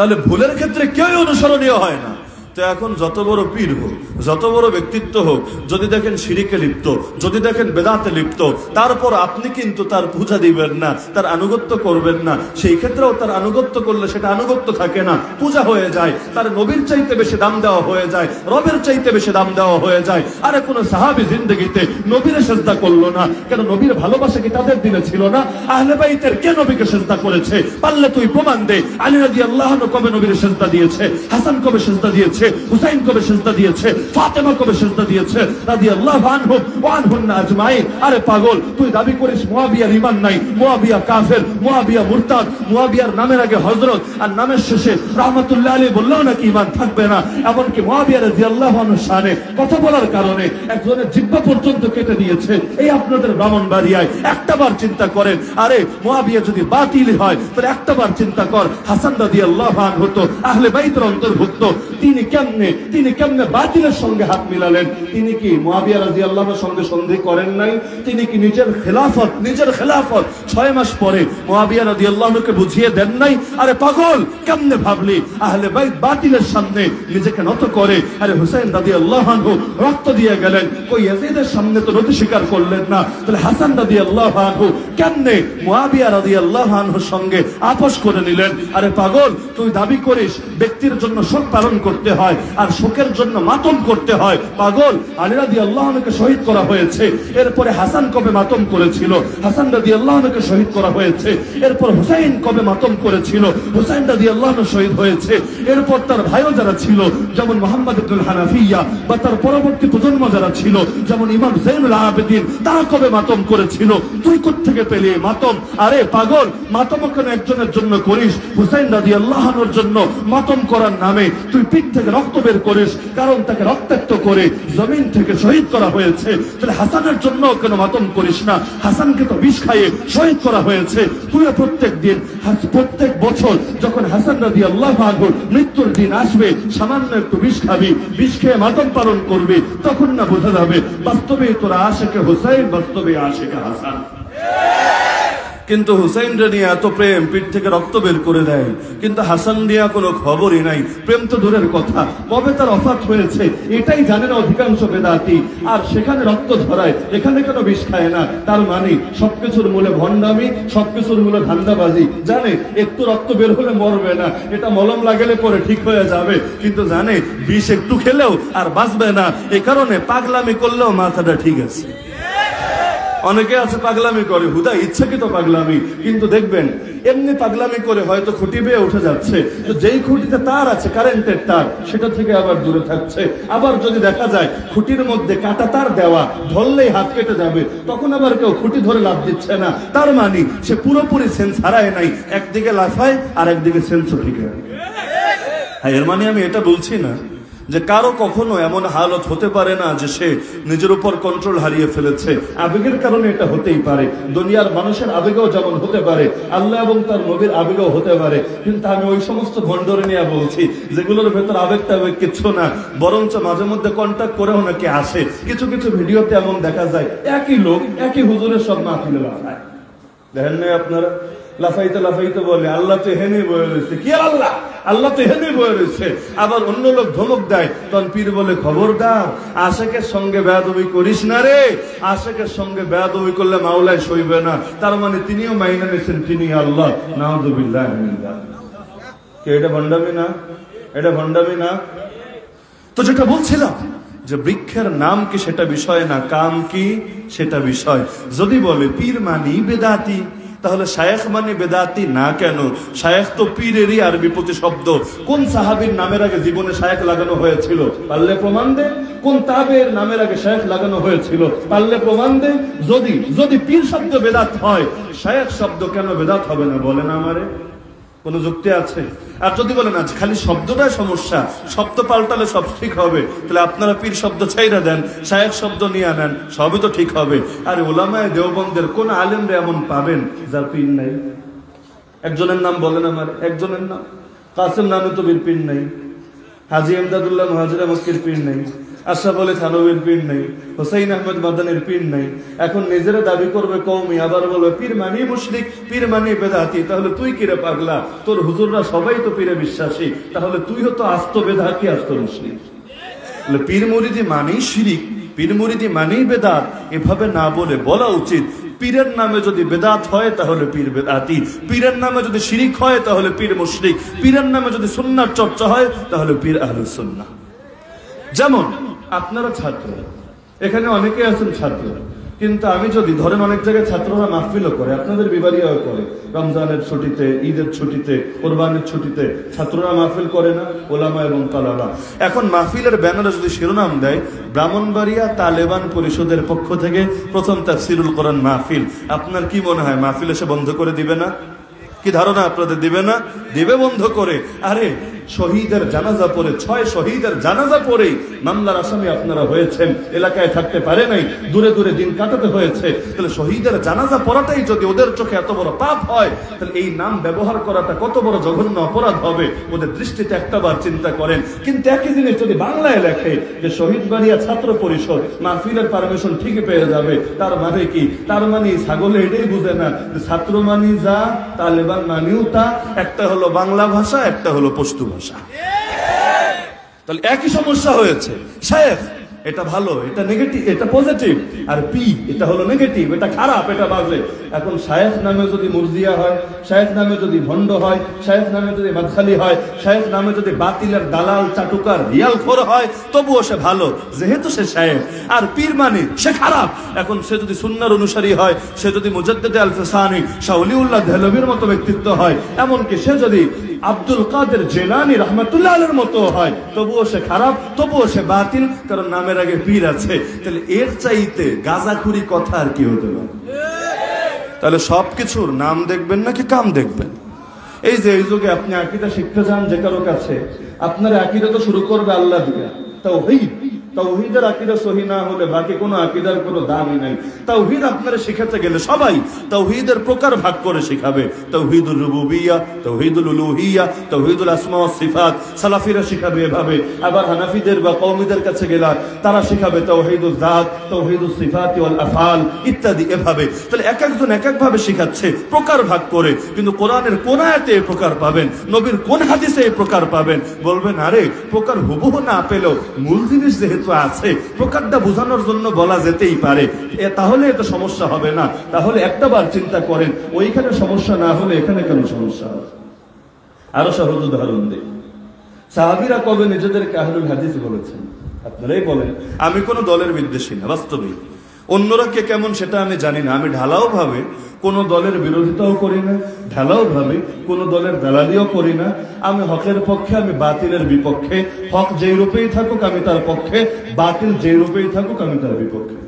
তাহলে ভুলের ক্ষেত্রে কেউ অনুসরণীয় হয় না। তো এখন যত বড় পীর হোক, যত বড় ব্যক্তিত্ব হোক, যদি দেখেন সিঁড়িকে লিপ্ত, যদি দেখেন বেদাতে লিপ্ত তারপর আপনি কিন্তু তার পূজা দিবেন না, তার আনুগত্য করবেন না। সেই ক্ষেত্রেও তার আনুগত্য করলে সেটা আনুগত্য থাকে না। পূজা হয়ে যায়, তার নবীর চাইতে বেশি দাম দেওয়া হয়ে যায়, রবের চাইতে বেশি দাম দেওয়া হয়ে যায়। আরে কোনো সাহাবি জিন্দগিতে নবীর সেজদা করল না, কেন নবীর ভালোবাসা কি তাদের দিনে ছিল না? আহলে বাইতের কে নবীকে সেজদা করেছে? পারলে তুই প্রমাণ দে। আলী রাজি আল্লাহ কবে নবীর সেজদা দিয়েছে? হাসান কবে সেজদা দিয়েছে? হুসাইন কবে সেজদা দিয়েছে, ফাতেমা কবে সেজদা দিয়েছে রাজি আল্লাহ আনহু ওয়ানহুন আজমাই আরে পাগল, তুই দাবি করিস মুয়াবিয়ার ইমান নাই, মুয়াবিয়া কাফের, মুয়াবিয়া মুরতাদ, মুয়াবিয়ার নামের আগে হযরত, আর নামের শেষে রাহমাতুল্লাহ আলাইহি বললেও নাকি ইমান থাকবে না। এমনকি মুয়াবিয়া রাদিয়াল্লাহু আনহু শানে কথা বলার কারণে একজনের জিহ্বা পর্যন্ত কেটে দিয়েছে। এই আপনাদের ব্রাহ্মণবাড়িয়ায় একটা বার চিন্তা করেন, আরে মুয়াবিয়া যদি বাতিল হয়, তাহলে একটা বার চিন্তা কর, হাসান রাদিয়াল্লাহু আনহু তো আহলে বাইতের অন্তর্ভুক্ত, তিনি কেমনে? তিনি কেমনে বাতিলের সঙ্গে হাত মিলালেন? তিনি কি মুয়াবিয়া রাদিয়াল্লাহুর সঙ্গে সন্ধি করেন নাই? তিনি কি নিজের খেলাফত নিজের খেলাফত ছয় মাস পরে মুয়াবিয়া রাদিয়াল্লাহুকে বুঝিয়ে দেন নাই? আরে পাগল, কেমনে ভাবলি? আহলে বাইত বাতিলের সামনে নিজেকে নত করে আরে হুসাইন রাদিয়াল্লাহু আনহু রক্ত দিয়ে গেলেন। ওই ইয়াজিদের সামনে তো নতি স্বীকার করলেন না? তাহলে হাসান রাদিয়াল্লাহু আনহু কেমনে মুয়াবিয়া রাদিয়াল্লাহু আল্লাহ সঙ্গে আপোষ করে নিলেন? আরে পাগল, তুই দাবি করিস, ব্যক্তির জন্য শোক পালন করতে হয় আর শোকের জন্য মাতম করতে হয়। পাগল, আলী রাদি আল্লাহকে শহীদ করা হয়েছে। এরপরে হাসান কবে মাতম করেছিল? হাসান রাদি আল্লাহকে শহীদ করা হয়েছে। এরপর হুসাইন কবে মাতম করেছিল? হুসাইন রাদি আল্লাহ শহীদ হয়েছে। এরপর তার ভাইও যারা ছিল, যেমন মোহাম্মদ আব্দুল হানাফিয়া, বা তার পরবর্তী প্রজন্ম যারা ছিল, যেমন ইমাম জৈনুল আবেদিন, তারা কবে মাতম করেছিল? তুই থেকে পেলে মাতম? আরে পাগল মাতম কেন একজনের জন্য করিস? হুসাইন রাজি আল্লাহর জন্য মাতম করার নামে তুই পিঠ থেকে রক্ত বের করিস, কারণ তাকে রক্তাক্ত করে জমিন থেকে শহীদ করা হয়েছে। তাহলে হাসানের জন্য কেন মাতম করিস না। হাসানকে তো বিষ খাইয়ে শহীদ করা হয়েছে। তুইও প্রত্যেক দিন প্রত্যেক বছর যখন হাসান রাজি আল্লাহ আগুর মৃত্যুর দিন আসবে, সামান্য একটু বিষ খাবি, বিষ খেয়ে মাতম পালন করবে, তখন না বোঝা যাবে, বাস্তবে তোরা আশেকে হোসাইন, বাস্তবে আশেকে হাসান। কিন্তু হুসাইন রে নিয়ে এত প্রেম, পিঠ থেকে রক্ত বের করে দেয়। কিন্তু হাসান দিয়া কোনো খবরই নাই। প্রেম তো দূরের কথা। কবে তার অফাত হয়েছে। এটাই জানে না অধিকাংশ বেদাতি। আর সেখানে রক্ত ধরায়, এখানে কেন বিষ খায় না? তার মানে সবকিছুর মূলে ভণ্ডামি, সবকিছুর মূলে ধান্দাবাজি। জানে, একটু রক্ত বের হলে মরবে না। এটা মলম লাগালে পরে ঠিক হয়ে যাবে। কিন্তু জানে, বিষ একটু খেলেও আর বাঁচবে না। এ কারণে পাগলামি করলেও মাথাটা ঠিক আছে। অনেকে আছে পাগলামি করে, হুদা, ইচ্ছাকৃত পাগলামি। কিন্তু দেখবেন, এমনি পাগলামি করে হয়তো খুঁটি বেয়ে উঠে যাচ্ছে। তো যেই খুঁটিতে তার আছে কারেন্টের তার, সেটা থেকে আবার দূরে থাকছে। আবার যদি দেখা যায়, খুঁটির মধ্যে কাটা তার দেওয়া, ধরলেই হাত কেটে যাবে, তখন আবার কেউ খুঁটি ধরে লাভ দিচ্ছে না। তার মানে সে পুরোপুরি সেন্স হারায় নাই। একদিকে লাফায় আর একদিকে সেন্স ঠিক হ্যাঁ এর মানে আমি এটা বলছি না। যে কারও কখনো এমন হালত হতে পারে না যে সে নিজের উপর কন্ট্রোল হারিয়ে ফেলেছে। আবেগের কারণে এটা হতেই পারে। দুনিয়ার মানুষের আবেগও যেমন হতে পারে, আল্লাহ এবং তার নবীর আবেগও হতে পারে। কিন্তু আমি ওই সমস্ত ভণ্ডরে নিয়ে বলছি, যেগুলোর ভেতর আবেগ টাবেগ কিছু না, বরঞ্চ মাঝে মধ্যে কন্ট্যাক্ট করেও নাকি আসে। কিছু কিছু ভিডিওতে এমন দেখা যায়, একই লোক একই হুজুরের সব মাহফিলে লাফায় দেখেন নাই আপনারা? লাফাইতে লাফাইতে বলে, আল্লাহ তো হেনে বয়ে রয়েছে। কি আল্লাহ? আল্লাহ তো হেনে বয়ে রয়েছে। আবার অন্য লোক ধমক দেয় তখন পীর বলে খবরদার, আশেকের সঙ্গে বেয়াদবি করিস না রে। আশেকের সঙ্গে বেয়াদবি করলে মাওলায় সইবে না। তার মানে তিনিও মাইনা নিয়েছেন তিনি আল্লাহ। নাউদুবিল্লাহ কে, এটা ভণ্ডামি না? এটা ভণ্ডামি না? তো যেটা বলছিলাম যে বৃক্ষের নাম কি সেটা বিষয় না, কাম কি সেটা বিষয়। যদি বলে, পীর মানি বেদাতি তাহলে শায়েখ মানে বেদাতি? না কেন? শায়েখ তো পীরেরই আরবি প্রতিশব্দ। কোন সাহাবির নামের আগে জীবনে শায়েখ লাগানো হয়েছিল? পারলে প্রমাণ দে। কোন তাবের নামের আগে শায়েখ লাগানো হয়েছিল? পারলে প্রমাণ দে। যদি যদি পীর শব্দ বেদাত হয়, শায়েখ শব্দ কেন বেদাত হবে না? বলেন আমারে। কোন যুক্তি আছে? আর যদি বলেন আজ খালি শব্দটাই সমস্যা, শব্দ পাল্টালে সব ঠিক হবে, তাহলে আপনারা পীর শব্দ ছাইরা দেন শায়েক শব্দ নিয়ে আনেন সবই তো ঠিক হবে। আর ওলামায় দেওবন্দের কোন আলেমরে এমন পাবেন যার পীর নাই? একজনের নাম বলেন আমার, একজনের নাম? কাসেম নামে তো পীর নাই, হাজি এমদাদুল্লাহ মহাজিরা মস্কির পীর নাই। আশরাফ আলী থানবীর পীর নাই, হোসাইন আহমেদ মাদানের পীর নাই। এখন নিজেরা দাবি করবে কৌমি আবার বলবে, পীর মানি মুশরিক, পীর মানি বেদাতি, তাহলে তুই কিরে পাগলা? তোর হুজুররা সবাই তো পীরে বিশ্বাসী, তাহলে তুই হতো আস্ত বেদাতি, আস্ত মুশরিক। পীর মুরিদি মানেই শিরিক, পীর মুরিদি মানেই বেদাত, এভাবে না বলে বলা উচিত, পীরের নামে যদি বেদাত হয়, তাহলে পীর বেদাতি, পীরের নামে যদি শিরিক হয়, তাহলে পীর মুশরিক, পীরের নামে যদি সুন্নার চর্চা হয়, তাহলে পীর আহলুস সুন্নাহ। যেমন আপনারা ছাত্র। এখানে অনেকে আছেন ছাত্র। কিন্তু আমি যদি ধরেন অনেক জায়গায় ছাত্ররা মাহফিলও করে, আপনাদের বিবারিয়াও করে, রমজানের ছুটিতে, ঈদের ছুটিতে, কোরবানির ছুটিতে ছাত্ররা মাহফিল করে না, ওলামা এবং তালাবা। এখন মাহফিলের ব্যানারে যদি শিরোনাম দেয়, ব্রাহ্মণবাড়িয়া তালেবান পরিষদের পক্ষ থেকে প্রথম তার তাফসিরুল কোরআন মাহফিল। আপনার কি মনে হয়, মাহফিল এসে বন্ধ করে দিবে না? কি ধারণা আপনাদের দিবে না? দিবে বন্ধ করে। আরে শহীদের জানাজা পরে, ছয় শহীদের জানাজা পরেই মামলার আসামি আপনারা হয়েছেন, এলাকায় থাকতে পারে নাই, দূরে দূরে দিন কাটাতে হয়েছে। তাহলে শহীদের জানাজা পড়াটাই যদি ওদের চোখে এত বড় পাপ হয়, তাহলে এই নাম ব্যবহার করাটা কত বড় জঘন্য অপরাধ হবে, ওদের দৃষ্টিতে একটাবার চিন্তা করেন। কিন্তু একই জিনিস যদি বাংলায় লেখে যে শহীদ বাড়িয়া ছাত্র পরিষদ, মাহফিলের পারমিশন ঠিকই পেয়ে যাবে, তার মানে কি? তার মানে ছাগলে এটাই বুঝে না ছাত্র মানি যা, তালেবান মানিও তা, একটা হলো বাংলা ভাষা, একটা হলো পশতু ভাষা। তাহলে একই সমস্যা হয়েছে। শেখ এটা ভালো, এটা নেগেটিভ এটা পজিটিভ আর পি এটা হলো নেগেটিভ এটা খারাপ, এটা বাজে। এখন শায়েখ নামে যদি মুরজিয়া হয় শায়েখ নামে যদি ভণ্ড হয় শায়েখ নামে যদি মাদখালি হয় শায়েখ নামে যদি বাতিলের দালাল, চাটুকার রিয়াল খোর হয়, তবুও সে ভালো, যেহেতু সে শায়েখ আর পীর মানে সে খারাপ। এখন সে যদি সুন্নার অনুসারী হয়, সে যদি মুজাদ্দেদে আল ফেসানি শাউলিউল্লাহ দেহলবির মতো ব্যক্তিত্ব হয়, এমনকি সে যদি আব্দুল কাদের জেলানি রহমতুল্লাহ মতো হয়। তবুও সে খারাপ, তবুও সে বাতিল, কারণ নামের আগে পীর আছে। তাহলে এর চাইতে গাজাখুরি কথা আর কি হতে পারে? তাহলে সবকিছুর নাম দেখবেন নাকি কাম দেখবেন? এই যে, এই যুগে আপনি আকিদা শিখতে যান যে কারও কাছে, আপনার আকিদা তো শুরু করবে আল্লাহ দিয়া তাওহীদ তাওহীদের আকিদা সহি না হলে বাকি কোনো আকিদার কোনো দামই নাই। তাওহীদ আপনারা শিখাতে গেলে সবাই তাওহীদের প্রকার ভাগ করে শিখাবে। তাওহীদুল রুবুবিয়্যা তাওহীদুল উলুহিয়্যা তাওহীদুল আসমা সিফাত, সালাফিরা শিখাবে এভাবে। আবার হানাফিদের বা কওমিদের কাছে গেলা তারা শিখাবে তাওহীদুল জাত তাওহীদুস সিফাত ওয়াল আফআল ইত্যাদি এভাবে। তাহলে এক একজন এক এক ভাবে শিখাচ্ছে, প্রকার ভাগ করে। কিন্তু কোরআনের কোন আয়াতে এই প্রকার পাবেন? নবীর কোন হাদিসে এই প্রকার পাবেন? বলবেন, আরে, প্রকার হুবহু না পেলেও মূল জিনিস যেহেতু আছে। প্রকারটা বোঝানোর জন্য বলা যেতেই পারে। তাহলে এত সমস্যা হবে না। তাহলে একটা বার চিন্তা করেন, ওইখানে সমস্যা না হলে এখানে কেন সমস্যা হবে? আরও সহজ উদাহরণ দিই। সাহাবিরা কবে নিজেদের আহলুল হাদিস বলেছেন? আপনারাই বলেন। আমি কোনো দলের বিদ্বেষী না বাস্তবিক অন্যরা কে কেমন সেটা আমি জানি না। আমি ঢালাও ভাবে কোন দলের বিরোধিতাও করি না, ঢালাও ভাবে কোন দলের দালালিও করি না। আমি হকের পক্ষে, আমি বাতিলের বিপক্ষে। হক যেই রূপেই থাকুক, আমি তার পক্ষে। বাতিল যেই রূপেই থাকুক, আমি তার বিপক্ষে।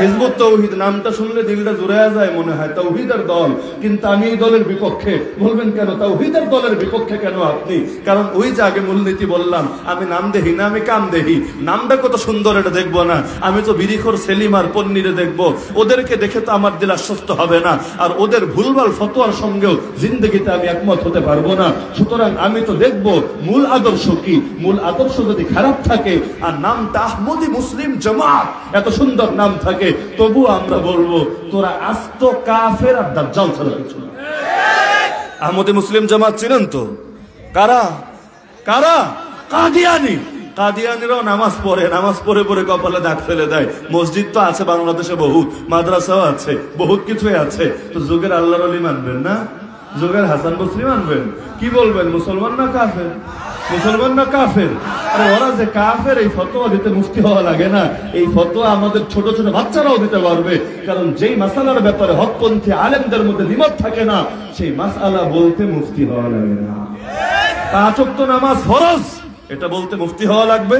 হিজবুত তৌহিদ নামটা শুনলে দিলটা জুড়ায়া যায় মনে হয়, তৌহিদের দল। কিন্তু আমি এই দলের বিপক্ষে, বলবেন কেন, তৌহিদের দলের বিপক্ষে কেন আপনি? কারণ ওই যে আগে মূলনীতি বললাম, আমি নাম দেহি না, আমি কাম দেহি। নামটা কত সুন্দর, এটা দেখব না। আমি তো বিরিখর সেলিম আর পন্নিরে দেখব। ওদেরকে দেখে তো আমার দিল আশ্বস্ত হবে না। আর ওদের ভুলভাল ফতোয়ার সঙ্গেও জিন্দগিতে আমি একমত হতে পারব না। সুতরাং আমি তো দেখব, মূল আদর্শ কি? মূল আদর্শ যদি খারাপ থাকে, আর নামটা আহমদি মুসলিম জামাত, এত সুন্দর নাম থাকে তবু আমরা বলব, তোরা আস্ত কাফের আর দাজ্জাল ছাড়া কিছু না। মুসলিম জামাত ছিলেন তো? কারা? কারা? কাদিয়ানি। কাদিয়ানিরাও নামাজ পড়ে নামাজ পড়ে পড়ে কপালে দাগ ফেলে দেয়। মসজিদ তো আছে, বাংলাদেশে বহুত, মাদ্রাসাও আছে, বহুত কিছুই আছে। তো যুগের আল্লাহর আলী মানবেন না? যুগের হাসান বসরি মানবেন? কি বলবেন, মুসলমান না কাফের? মুসলমান না কাফের। আরে ওরা যে কাফের, এই ফতোয়া দিতে মুফতি হওয়া লাগে না। এই ফতোয়া আমাদের ছোট ছোট বাচ্চারাও দিতে পারবে। কারণ যেই মাসালার ব্যাপারে হকপন্থী আলেমদের মধ্যে দ্বিমত থাকে না, সেই মাসালা বলতে মুফতি হওয়া লাগে না। পাঁচ ওয়াক্ত নামাজ ফরজ, এটা বলতে মুফতি হওয়া লাগবে।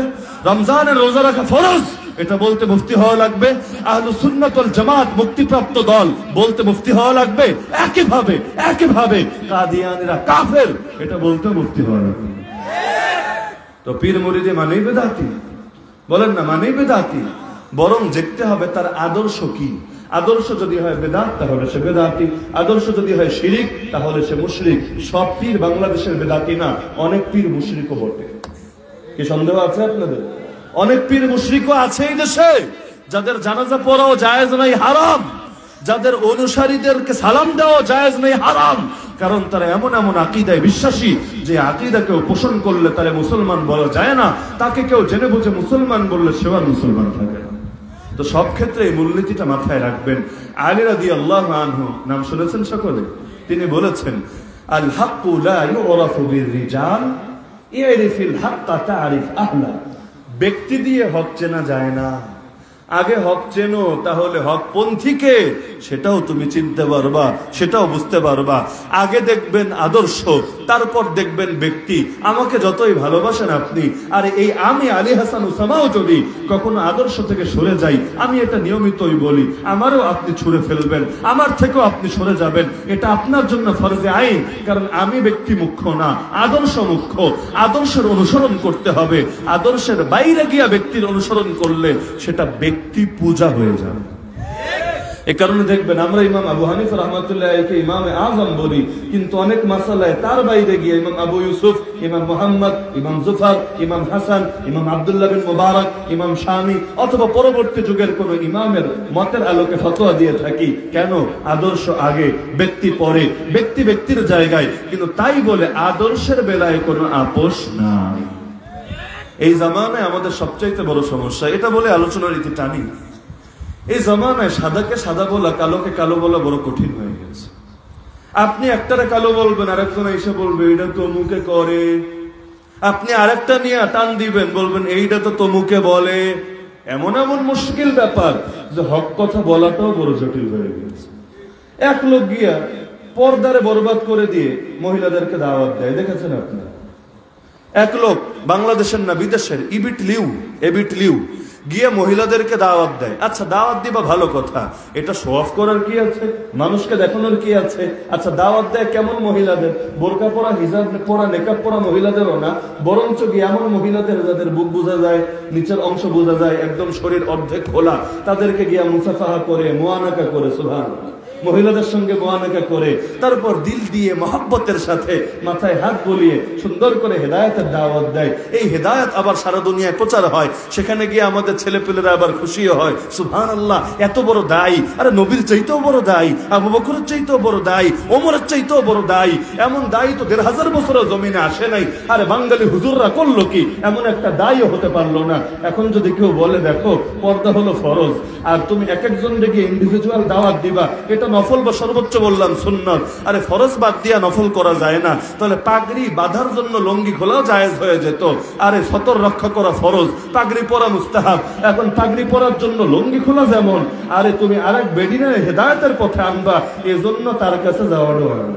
রমজানের রোজা রাখা ফরজ, এটা বলতে মুফতি হওয়া লাগবে। আহলু সুন্নাতুল জামাত মুক্তিপ্রাপ্ত দল বলতে মুফতি হওয়া লাগবে। একই ভাবে একই ভাবে কাদিয়ানিরা কাফের, এটা বলতে মুফতি হওয়া লাগবে। তো পীর মুরিদে মানেই বেদাতি বলেন না, মানেই বেদাতি বরং দেখতে হবে তার আদর্শ কি। আদর্শ যদি হয় বেদাত, তাহলে সে বেদাতি। আদর্শ যদি হয় শিরিক, তাহলে সে মুশরিক। সব পীর বাংলাদেশের বেদাতি না, অনেক পীর মুশরিকও বটে। কি সন্দেহ আছে আপনাদের? অনেক পীর মুশরিকও আছে এই দেশে, যাদের জানাজা পড়াও জায়েজ নাই, হারাম। যাদের অনুসারীদেরকে সালাম দেওয়া জায়েজ নেই, হারাম। কারণ তারা এমন এমন আকিদায় বিশ্বাসী যে আকিদা কেউ পোষণ করলে তারা মুসলমান বলা যায় না। তাকে কেউ জেনে বুঝে মুসলমান বললে সেও আর মুসলমান থাকে না। তো সব ক্ষেত্রে এই মূলনীতিটা মাথায় রাখবেন। আলী রাদি আল্লাহ নাম শুনেছেন সকলে? তিনি বলেছেন ব্যক্তি দিয়ে হক চেনা যায় না। আগে হক চেনো, তাহলে হক পন্থীকে? সেটাও তুমি চিনতে পারবা, সেটাও বুঝতে পারবা। আগে দেখবেন আদর্শ তারপর দেখবেন ব্যক্তি, আমাকে যতই ভালোবাসেন আপনি, আর এই আমি আলী হাসান উসামাও যদি কখনো আদর্শ থেকে সরে যাই, আমি এটা নিয়মিতই বলি, আমারও আপনি ছুড়ে ফেলবেন, আমার থেকেও আপনি সরে যাবেন, এটা আপনার জন্য ফরজে আইন, কারণ আমি ব্যক্তি মুখ্য না, আদর্শ মুখ্য, আদর্শের অনুসরণ করতে হবে, আদর্শের বাইরে গিয়া ব্যক্তির অনুসরণ করলে সেটা ব্যক্তি পূজা হয়ে যাবে। এ কারণে দেখবেন আমরা ইমাম আবু হানিফ রহমতুল্লাহকে ইমামে আজম বলি, কিন্তু অনেক মাসালায় তার বাইরে গিয়ে ইমাম আবু ইউসুফ, ইমাম মোহাম্মদ, ইমাম জুফার, ইমাম হাসান, ইমাম আবদুল্লাহ বিন মুবারক, ইমাম শামি অথবা পরবর্তী যুগের কোন ইমামের মতের আলোকে ফতোয়া দিয়ে থাকি। কেন? আদর্শ আগে, ব্যক্তি পরে, ব্যক্তি ব্যক্তির জায়গায়। কিন্তু তাই বলে আদর্শের বেলায় কোনো আপোষ নাই। এই জামানায় আমাদের সবচাইতে বড় সমস্যা, এটা বলে আলোচনার ইতি টানি। এই জামানায় সাদাকে সাদা বলা, কালোকে কালো বলা বড় কঠিন হয়ে গেছে। আপনি একটারে কালো বলবেন, আরেকজন এসে বলবে এটা তমুকে করে। আপনি আরেকটা নিয়ে টান দিবেন, বলবেন, এইটা তো তমুকে বলে। এমন এমন মুশকিল ব্যাপার যে হক কথা বলাটাও বড় জটিল হয়ে গেছে। এক লোক গিয়া পর্দারে বরবাদ করে দিয়ে মহিলাদেরকে দাওয়াত দেয়। দেখেছেন আপনারা এক লোক বাংলাদেশের না, বিদেশের, ইবিট লিউ, এবিট লিউ গিয়ে মহিলাদেরকে দাওয়াত দেয়। আচ্ছা দাওয়াত দিবা ভালো কথা। এটা শো অফ করার কি আছে? মানুষকে দেখানোর কি আছে? আচ্ছা দাওয়াত দেয় কেমন মহিলাদের? বোরকা পরা, হিজাব পরা, নেকাব পরা মহিলাদেরও না। বরঞ্চ গিয়ে এমন মহিলাদের যাদের বুক বোঝা যায়, নিচের অংশ বোঝা যায়, একদম শরীর অর্ধেক খোলা, তাদেরকে গিয়া মুসাফাহা করে মোয়ানাকা করে সুভান মহিলাদের সঙ্গে মোয়ানাকা করে, তারপর দিল দিয়ে মহাব্বতের সাথে মাথায় হাত বলিয়ে সুন্দর করে হেদায়তের দাওয়াত দেয়। এই হেদায়ত আবার সারা দুনিয়ায় প্রচার হয়, সেখানে গিয়ে আমাদের ছেলেপেলেরা আবার খুশিও হয়। সুভান আল্লাহ এত বড় দায়ী। আরে নবীর চাইতেও বড় দায়ী, আবু বকরের চাইতেও বড় দায়ী, ওমরের চাইতেও বড় দায়ী। এমন দায়ী তো দেড় হাজার বছরও জমিনে আসে নাই। আরে বাঙালি হুজুররা করল কি? এমন একটা দায়ীও হতে পারল না। এখন যদি কেউ বলে, দেখো, পর্দা হলো ফরজ, আর তুমি এক একজন ডেকে ইন্ডিভিজুয়াল দাওয়াত দিবা, এটা নফল বা সর্বোচ্চ বললাম, সুন্নত। আরে ফরজ বাদ দিয়া নফল করা যায় না। তাহলে পাগড়ি বাঁধার জন্য লঙ্গি খোলাও জায়েজ হয়ে যেত। আরে সতর রক্ষা করা ফরজ। পাগড়ি পরা মুস্তাহাব। এখন পাগড়ি পরার জন্য লঙ্গি খোলা যেমন। আরে তুমি আরেক বেডিনের হেদায়তের পথে আনবা, এজন্য তার কাছে যাওয়ারও হয়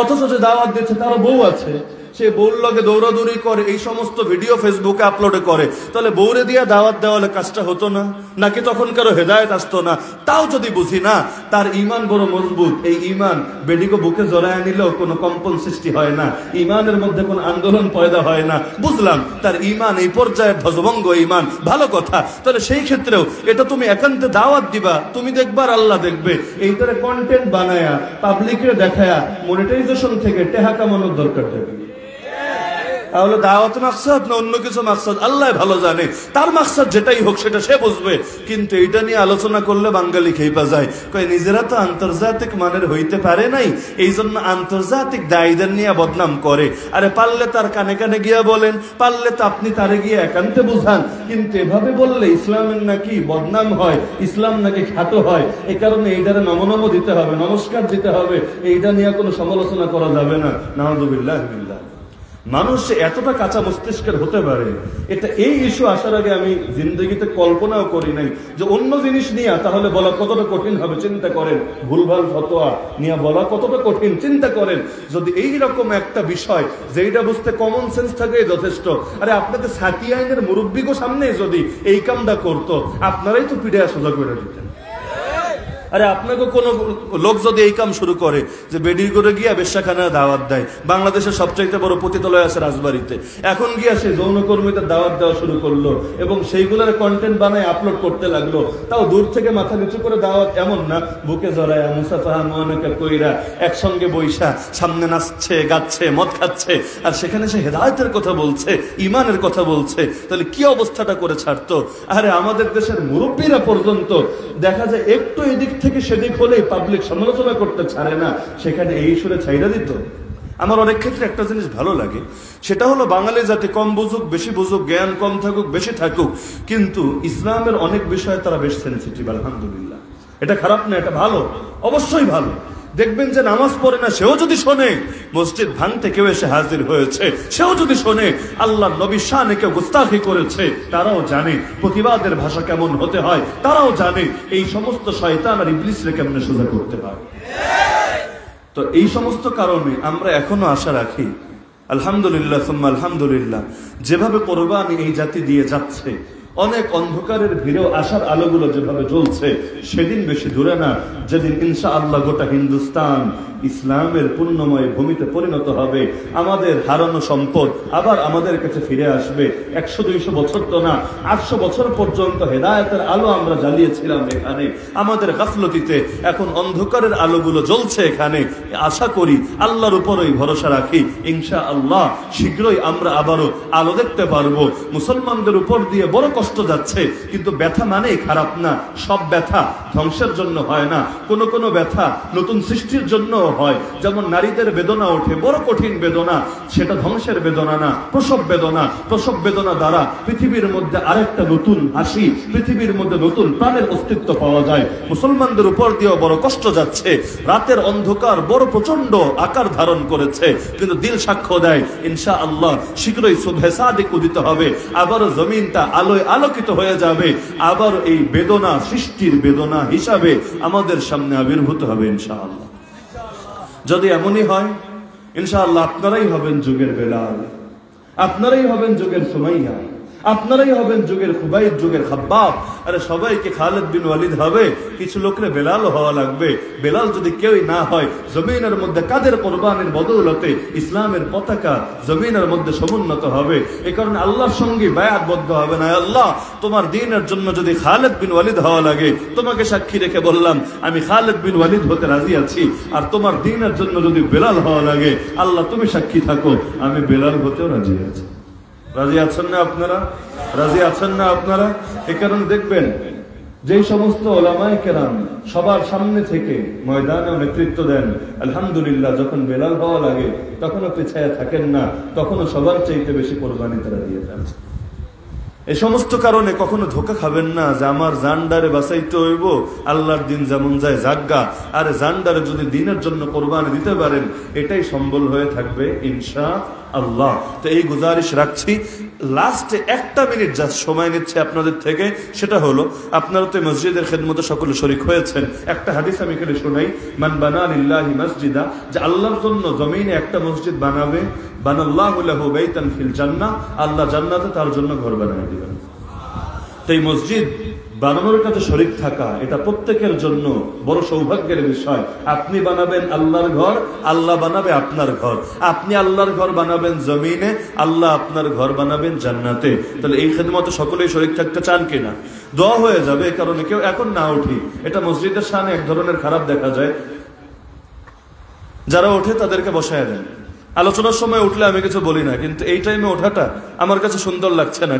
অথচ যে দাওয়াত দিচ্ছে তার বউ আছে। সে বউর লগে দৌড়াদৌড়ি করে, এই সমস্ত ভিডিও ফেসবুকে আপলোড করে, তাহলে বউরে দিয়ে দাওয়াত দেওয়ালে কাজটা হতো না? নাকি তখন কারও হেদায়ত আসতো না? তাও যদি বুঝি না, তার ইমান বড় মজবুত। এই ইমান বেডিকে বুকে জড়ায় নিলেও কোনো কম্পন সৃষ্টি হয় না। ইমানের মধ্যে কোনো আন্দোলন পয়দা হয় না। বুঝলাম, তার ইমান এই পর্যায়ে ধ্বজভঙ্গ ইমান। ভালো কথা। তাহলে সেই ক্ষেত্রেও এটা তুমি একান্তে দাওয়াত দিবা, তুমি দেখবার আল্লাহ দেখবে। এই এইটারে কন্টেন্ট বানায়া পাবলিকে দেখায়া মনিটাইজেশন থেকে টেহা কামানোর দরকার দেবে। তাহলে দাওয়াত মাকসাদ না অন্য কিছু মাকসাদ? আল্লাহ ভালো জানে। তার মাকসাদ যেটাই হোক, সেটা সে বুঝবে। কিন্তু এটা নিয়ে আলোচনা করলে বাঙালি খেপা যায়। কয়, নিজেরা তো আন্তর্জাতিক মানের হইতে পারে নাই। এই জন্য আন্তর্জাতিক দায়ীদের নিয়ে বদনাম করে। আরে, পারলে তার কানে কানে গিয়া বলেন, পারলে তো আপনি তারে গিয়ে একান্তে বুঝান। কিন্তু এভাবে বললে ইসলামের নাকি বদনাম হয়, ইসলাম নাকি খাটো হয়। এই কারণে এইটারে নমনম দিতে হবে, নমস্কার দিতে হবে। এইটা নিয়ে কোনো সমালোচনা করা যাবে না। নাহদুবিল্লাহ মানুষ এতটা কাঁচা মস্তিষ্কের হতে পারে, এটা এই ইস্যু আসার আগে আমি জিন্দগিতে কল্পনাও করি নাই যে অন্য জিনিস নিয়ে তাহলে বলা কতটা কঠিন হবে, চিন্তা করেন। ভুলভাল ফতোয়া নিয়ে বলা কতটা কঠিন, চিন্তা করেন। যদি এই রকম একটা বিষয় যেটা বুঝতে কমন সেন্স থাকে যথেষ্ট। আরে আপনাদের সাথী আইনের মুরব্বীগো সামনে যদি এই কামটা করতো, আপনারাই তো পিঠে সোজা করে দিতেন। আরে আপনাকে কোনো লোক যদি এই কাম শুরু করে যে বেডির করে গিয়া বেশ্যাখানা দাওয়াত দেয়, বাংলাদেশের সবচাইতে বড় পতিতলয় আছে রাজবাড়িতে। এখন গিয়া সে যৌনকর্মীদের দাওয়াত দেওয়া শুরু করল এবং সেইগুলোর কন্টেন্ট বানায় আপলোড করতে লাগল। তাও দূর থেকে মাথা নিচু করে দাওয়াত এমন না, বুকে জড়ায় মুসাফাহা মোহানকা কইরা একসঙ্গে বৈশা সামনে নাচছে, গাচ্ছে, মদ খাচ্ছে, আর সেখানে সে হেদায়তের কথা বলছে ইমানের কথা বলছে। তাহলে কি অবস্থাটা করে ছাড়তো? আরে আমাদের দেশের মুরব্বীরা পর্যন্ত দেখা যায় একটু এদিক থেকে সেদিক হলে পাবলিক সমালোচনা করতে ছাড়ে না, সেখানে এই সুরে ছাইরা দিত। আমার অনেক ক্ষেত্রে একটা জিনিস ভালো লাগে, সেটা হলো বাঙালি জাতি কম বুঝুক, বেশি বুঝুক, জ্ঞান কম থাকুক, বেশি থাকুক, কিন্তু ইসলামের অনেক বিষয়ে তারা বেশ সেন্সিটিভ আলহামদুলিল্লাহ। এটা খারাপ না, এটা ভালো, অবশ্যই ভালো। দেখবেন যে নামাজ পড়ে না, সেও যদি শোনে, মসজিদ ভাঙতে কেউ এসে হাজির হয়েছে, সেও যদি শোনে আল্লাহ নবী শানে কেউ গুস্তাখি করেছে, তারাও জানে প্রতিবাদের ভাষা কেমন হতে হয়, তারাও জানে এই সমস্ত শয়তান আর ইবলিসরে কেমনে সোজা করতে হয়। তো এই সমস্ত কারণে আমরা এখনও আশা রাখি, আলহামদুলিল্লাহ আলহামদুলিল্লাহ, যেভাবে কোরবানি এই জাতি দিয়ে যাচ্ছে অনেক অন্ধকারের ভিড়েও আশার আলোগুলো যেভাবে জ্বলছে, সেদিন বেশি দূরে না। যেদিন ইনশা আল্লাহ গোটা হিন্দুস্তান ইসলামের পূর্ণময় ভূমিতে পরিণত হবে, আমাদের হারানো সম্পদ আবার আমাদের কাছে ফিরে আসবে। একশো, দুইশো বছর তো না, আটশো বছর পর্যন্ত হেদায়তের আলো আমরা জ্বালিয়েছিলাম এখানে। আমাদের গাফলতিতে এখন অন্ধকারের আলোগুলো জ্বলছে এখানে। আশা করি আল্লাহর উপরই ভরসা রাখি ইনশা আল্লাহ শীঘ্রই আমরা আবারও আলো দেখতে পারব। মুসলমানদের উপর দিয়ে বড় কষ্ট কষ্ট যাচ্ছে, কিন্তু ব্যথা মানেই খারাপ না। সব ব্যথা ধ্বংসের জন্য হয় না। কোনো কোনো ব্যথা নতুন সৃষ্টির জন্য হয়। যেমন নারীদের বেদনা ওঠে, বড় কঠিন বেদনা। সেটা ধ্বংসের বেদনা না, প্রসব বেদনা। প্রসব বেদনা দ্বারা পৃথিবীর মধ্যে আরেকটা নতুন হাসি, পৃথিবীর মধ্যে নতুন প্রাণের অস্তিত্ব পাওয়া যায়। মুসলমানদের উপর দিয়েও বড় কষ্ট যাচ্ছে। রাতের অন্ধকার বড় প্রচণ্ড আকার ধারণ করেছে। কিন্তু দিল সাক্ষ্য দেয় ইনশা আল্লাহ শীঘ্রই শুভে সাদিক উদিত হবে। আবার জমিনটা আলোয় আলোকিত হয়ে যাবে। আবার এই বেদনা, সৃষ্টির বেদনা হিসাবে আমাদের সামনে আবির্ভূত হবে ইনশাআল্লাহ। যদি এমনই হয়, ইনশাআল্লাহ আপনারাই হবেন যুগের বেলাল। আপনারাই হবেন যুগের সুমাইয়া। আপনারাই হবেন যুগের খুবাইব, যুগের খাব্বাব। আরে সবাইকে খালেদ বিন ওয়ালিদ হবে। কিছু লোকরে বেলাল হওয়া লাগবে। বেলাল যদি কেউই না হয়, জমিনের মধ্যে কাদের কোরবানের বদৌলতে ইসলামের পতাকা জমিনের মধ্যে সমুন্নত হবে? এ কারণে আল্লাহর সঙ্গে বায়াতবদ্ধ হবে না আল্লাহ। তোমার দিনের জন্য যদি খালেদ বিন ওয়ালিদ হওয়া লাগে, তোমাকে সাক্ষী রেখে বললাম, আমি খালেদ বিন ওয়ালিদ হতে রাজি আছি। আর তোমার দিনের জন্য যদি বেলাল হওয়া লাগে, আল্লাহ তুমি সাক্ষী থাকো, আমি বেলাল হতেও রাজি আছি। রাজি আছেন না আপনারা? রাজি আছেন না আপনারা? এ কারণে দেখবেন, যেই সমস্ত ওলামায় কেরাম সবার সামনে থেকে ময়দানে নেতৃত্ব দেন, আলহামদুলিল্লাহ, যখন বেলাল হওয়া লাগে, তখনও পিছায়া থাকেন না, তখনও সবার চাইতে বেশি কোরবানি তারা দিয়ে যান। এই সমস্ত কারণে কখনো ধোকা খাবেন না যে আমার জান্ডারে বাঁচাইতে হইব, আল্লাহর দিন যেমন যায় জাগ্গা আর জান্ডারে যদি দিনের জন্য কোরবানি দিতে পারেন, এটাই সম্বল হয়ে থাকবে, ইনশা আল্লাহ। তো এই গুজারিশ রাখছি। লাস্টে একটা মিনিট যা সময় নিচ্ছে আপনাদের থেকে। সেটা হলো, আপনারা তো মসজিদের খেদমতে সকলে শরিক হয়েছেন। একটা হাদিস আমি এখানে শোনাই। মান বানা লিল্লাহি মসজিদা, যে আল্লাহর জন্য জমিনে একটা মসজিদ বানাবে, বানাল্লাহু লাহু বাইতান ফিল জান্না আল্লাহ জান্নাতে তার জন্য ঘর বানিয়ে দিবেন। তো এই মসজিদ বানানোর কাছে শরিক থাকা, এটা প্রত্যেকের জন্য বড় সৌভাগ্যের বিষয়। আপনি বানাবেন আল্লাহর ঘর, আল্লাহ বানাবে আপনার ঘর। আপনি আল্লাহর ঘর বানাবেন জমিনে, আল্লাহ আপনার ঘর বানাবেন জান্নাতে। তাহলে এই খেদমত সকলেই শরিক থাকতে চান কিনা? দোয়া হয়ে যাবে এই কারণে কেউ এখন না উঠি। এটা মসজিদের সামনে এক ধরনের খারাপ দেখা যায়। যারা ওঠে তাদেরকে বসায় দেন। আলোচনার সময় উঠলে আমি কিছু বলি না, কিন্তু এই টাইমে ওঠাটা আমার কাছে সুন্দর লাগছে না।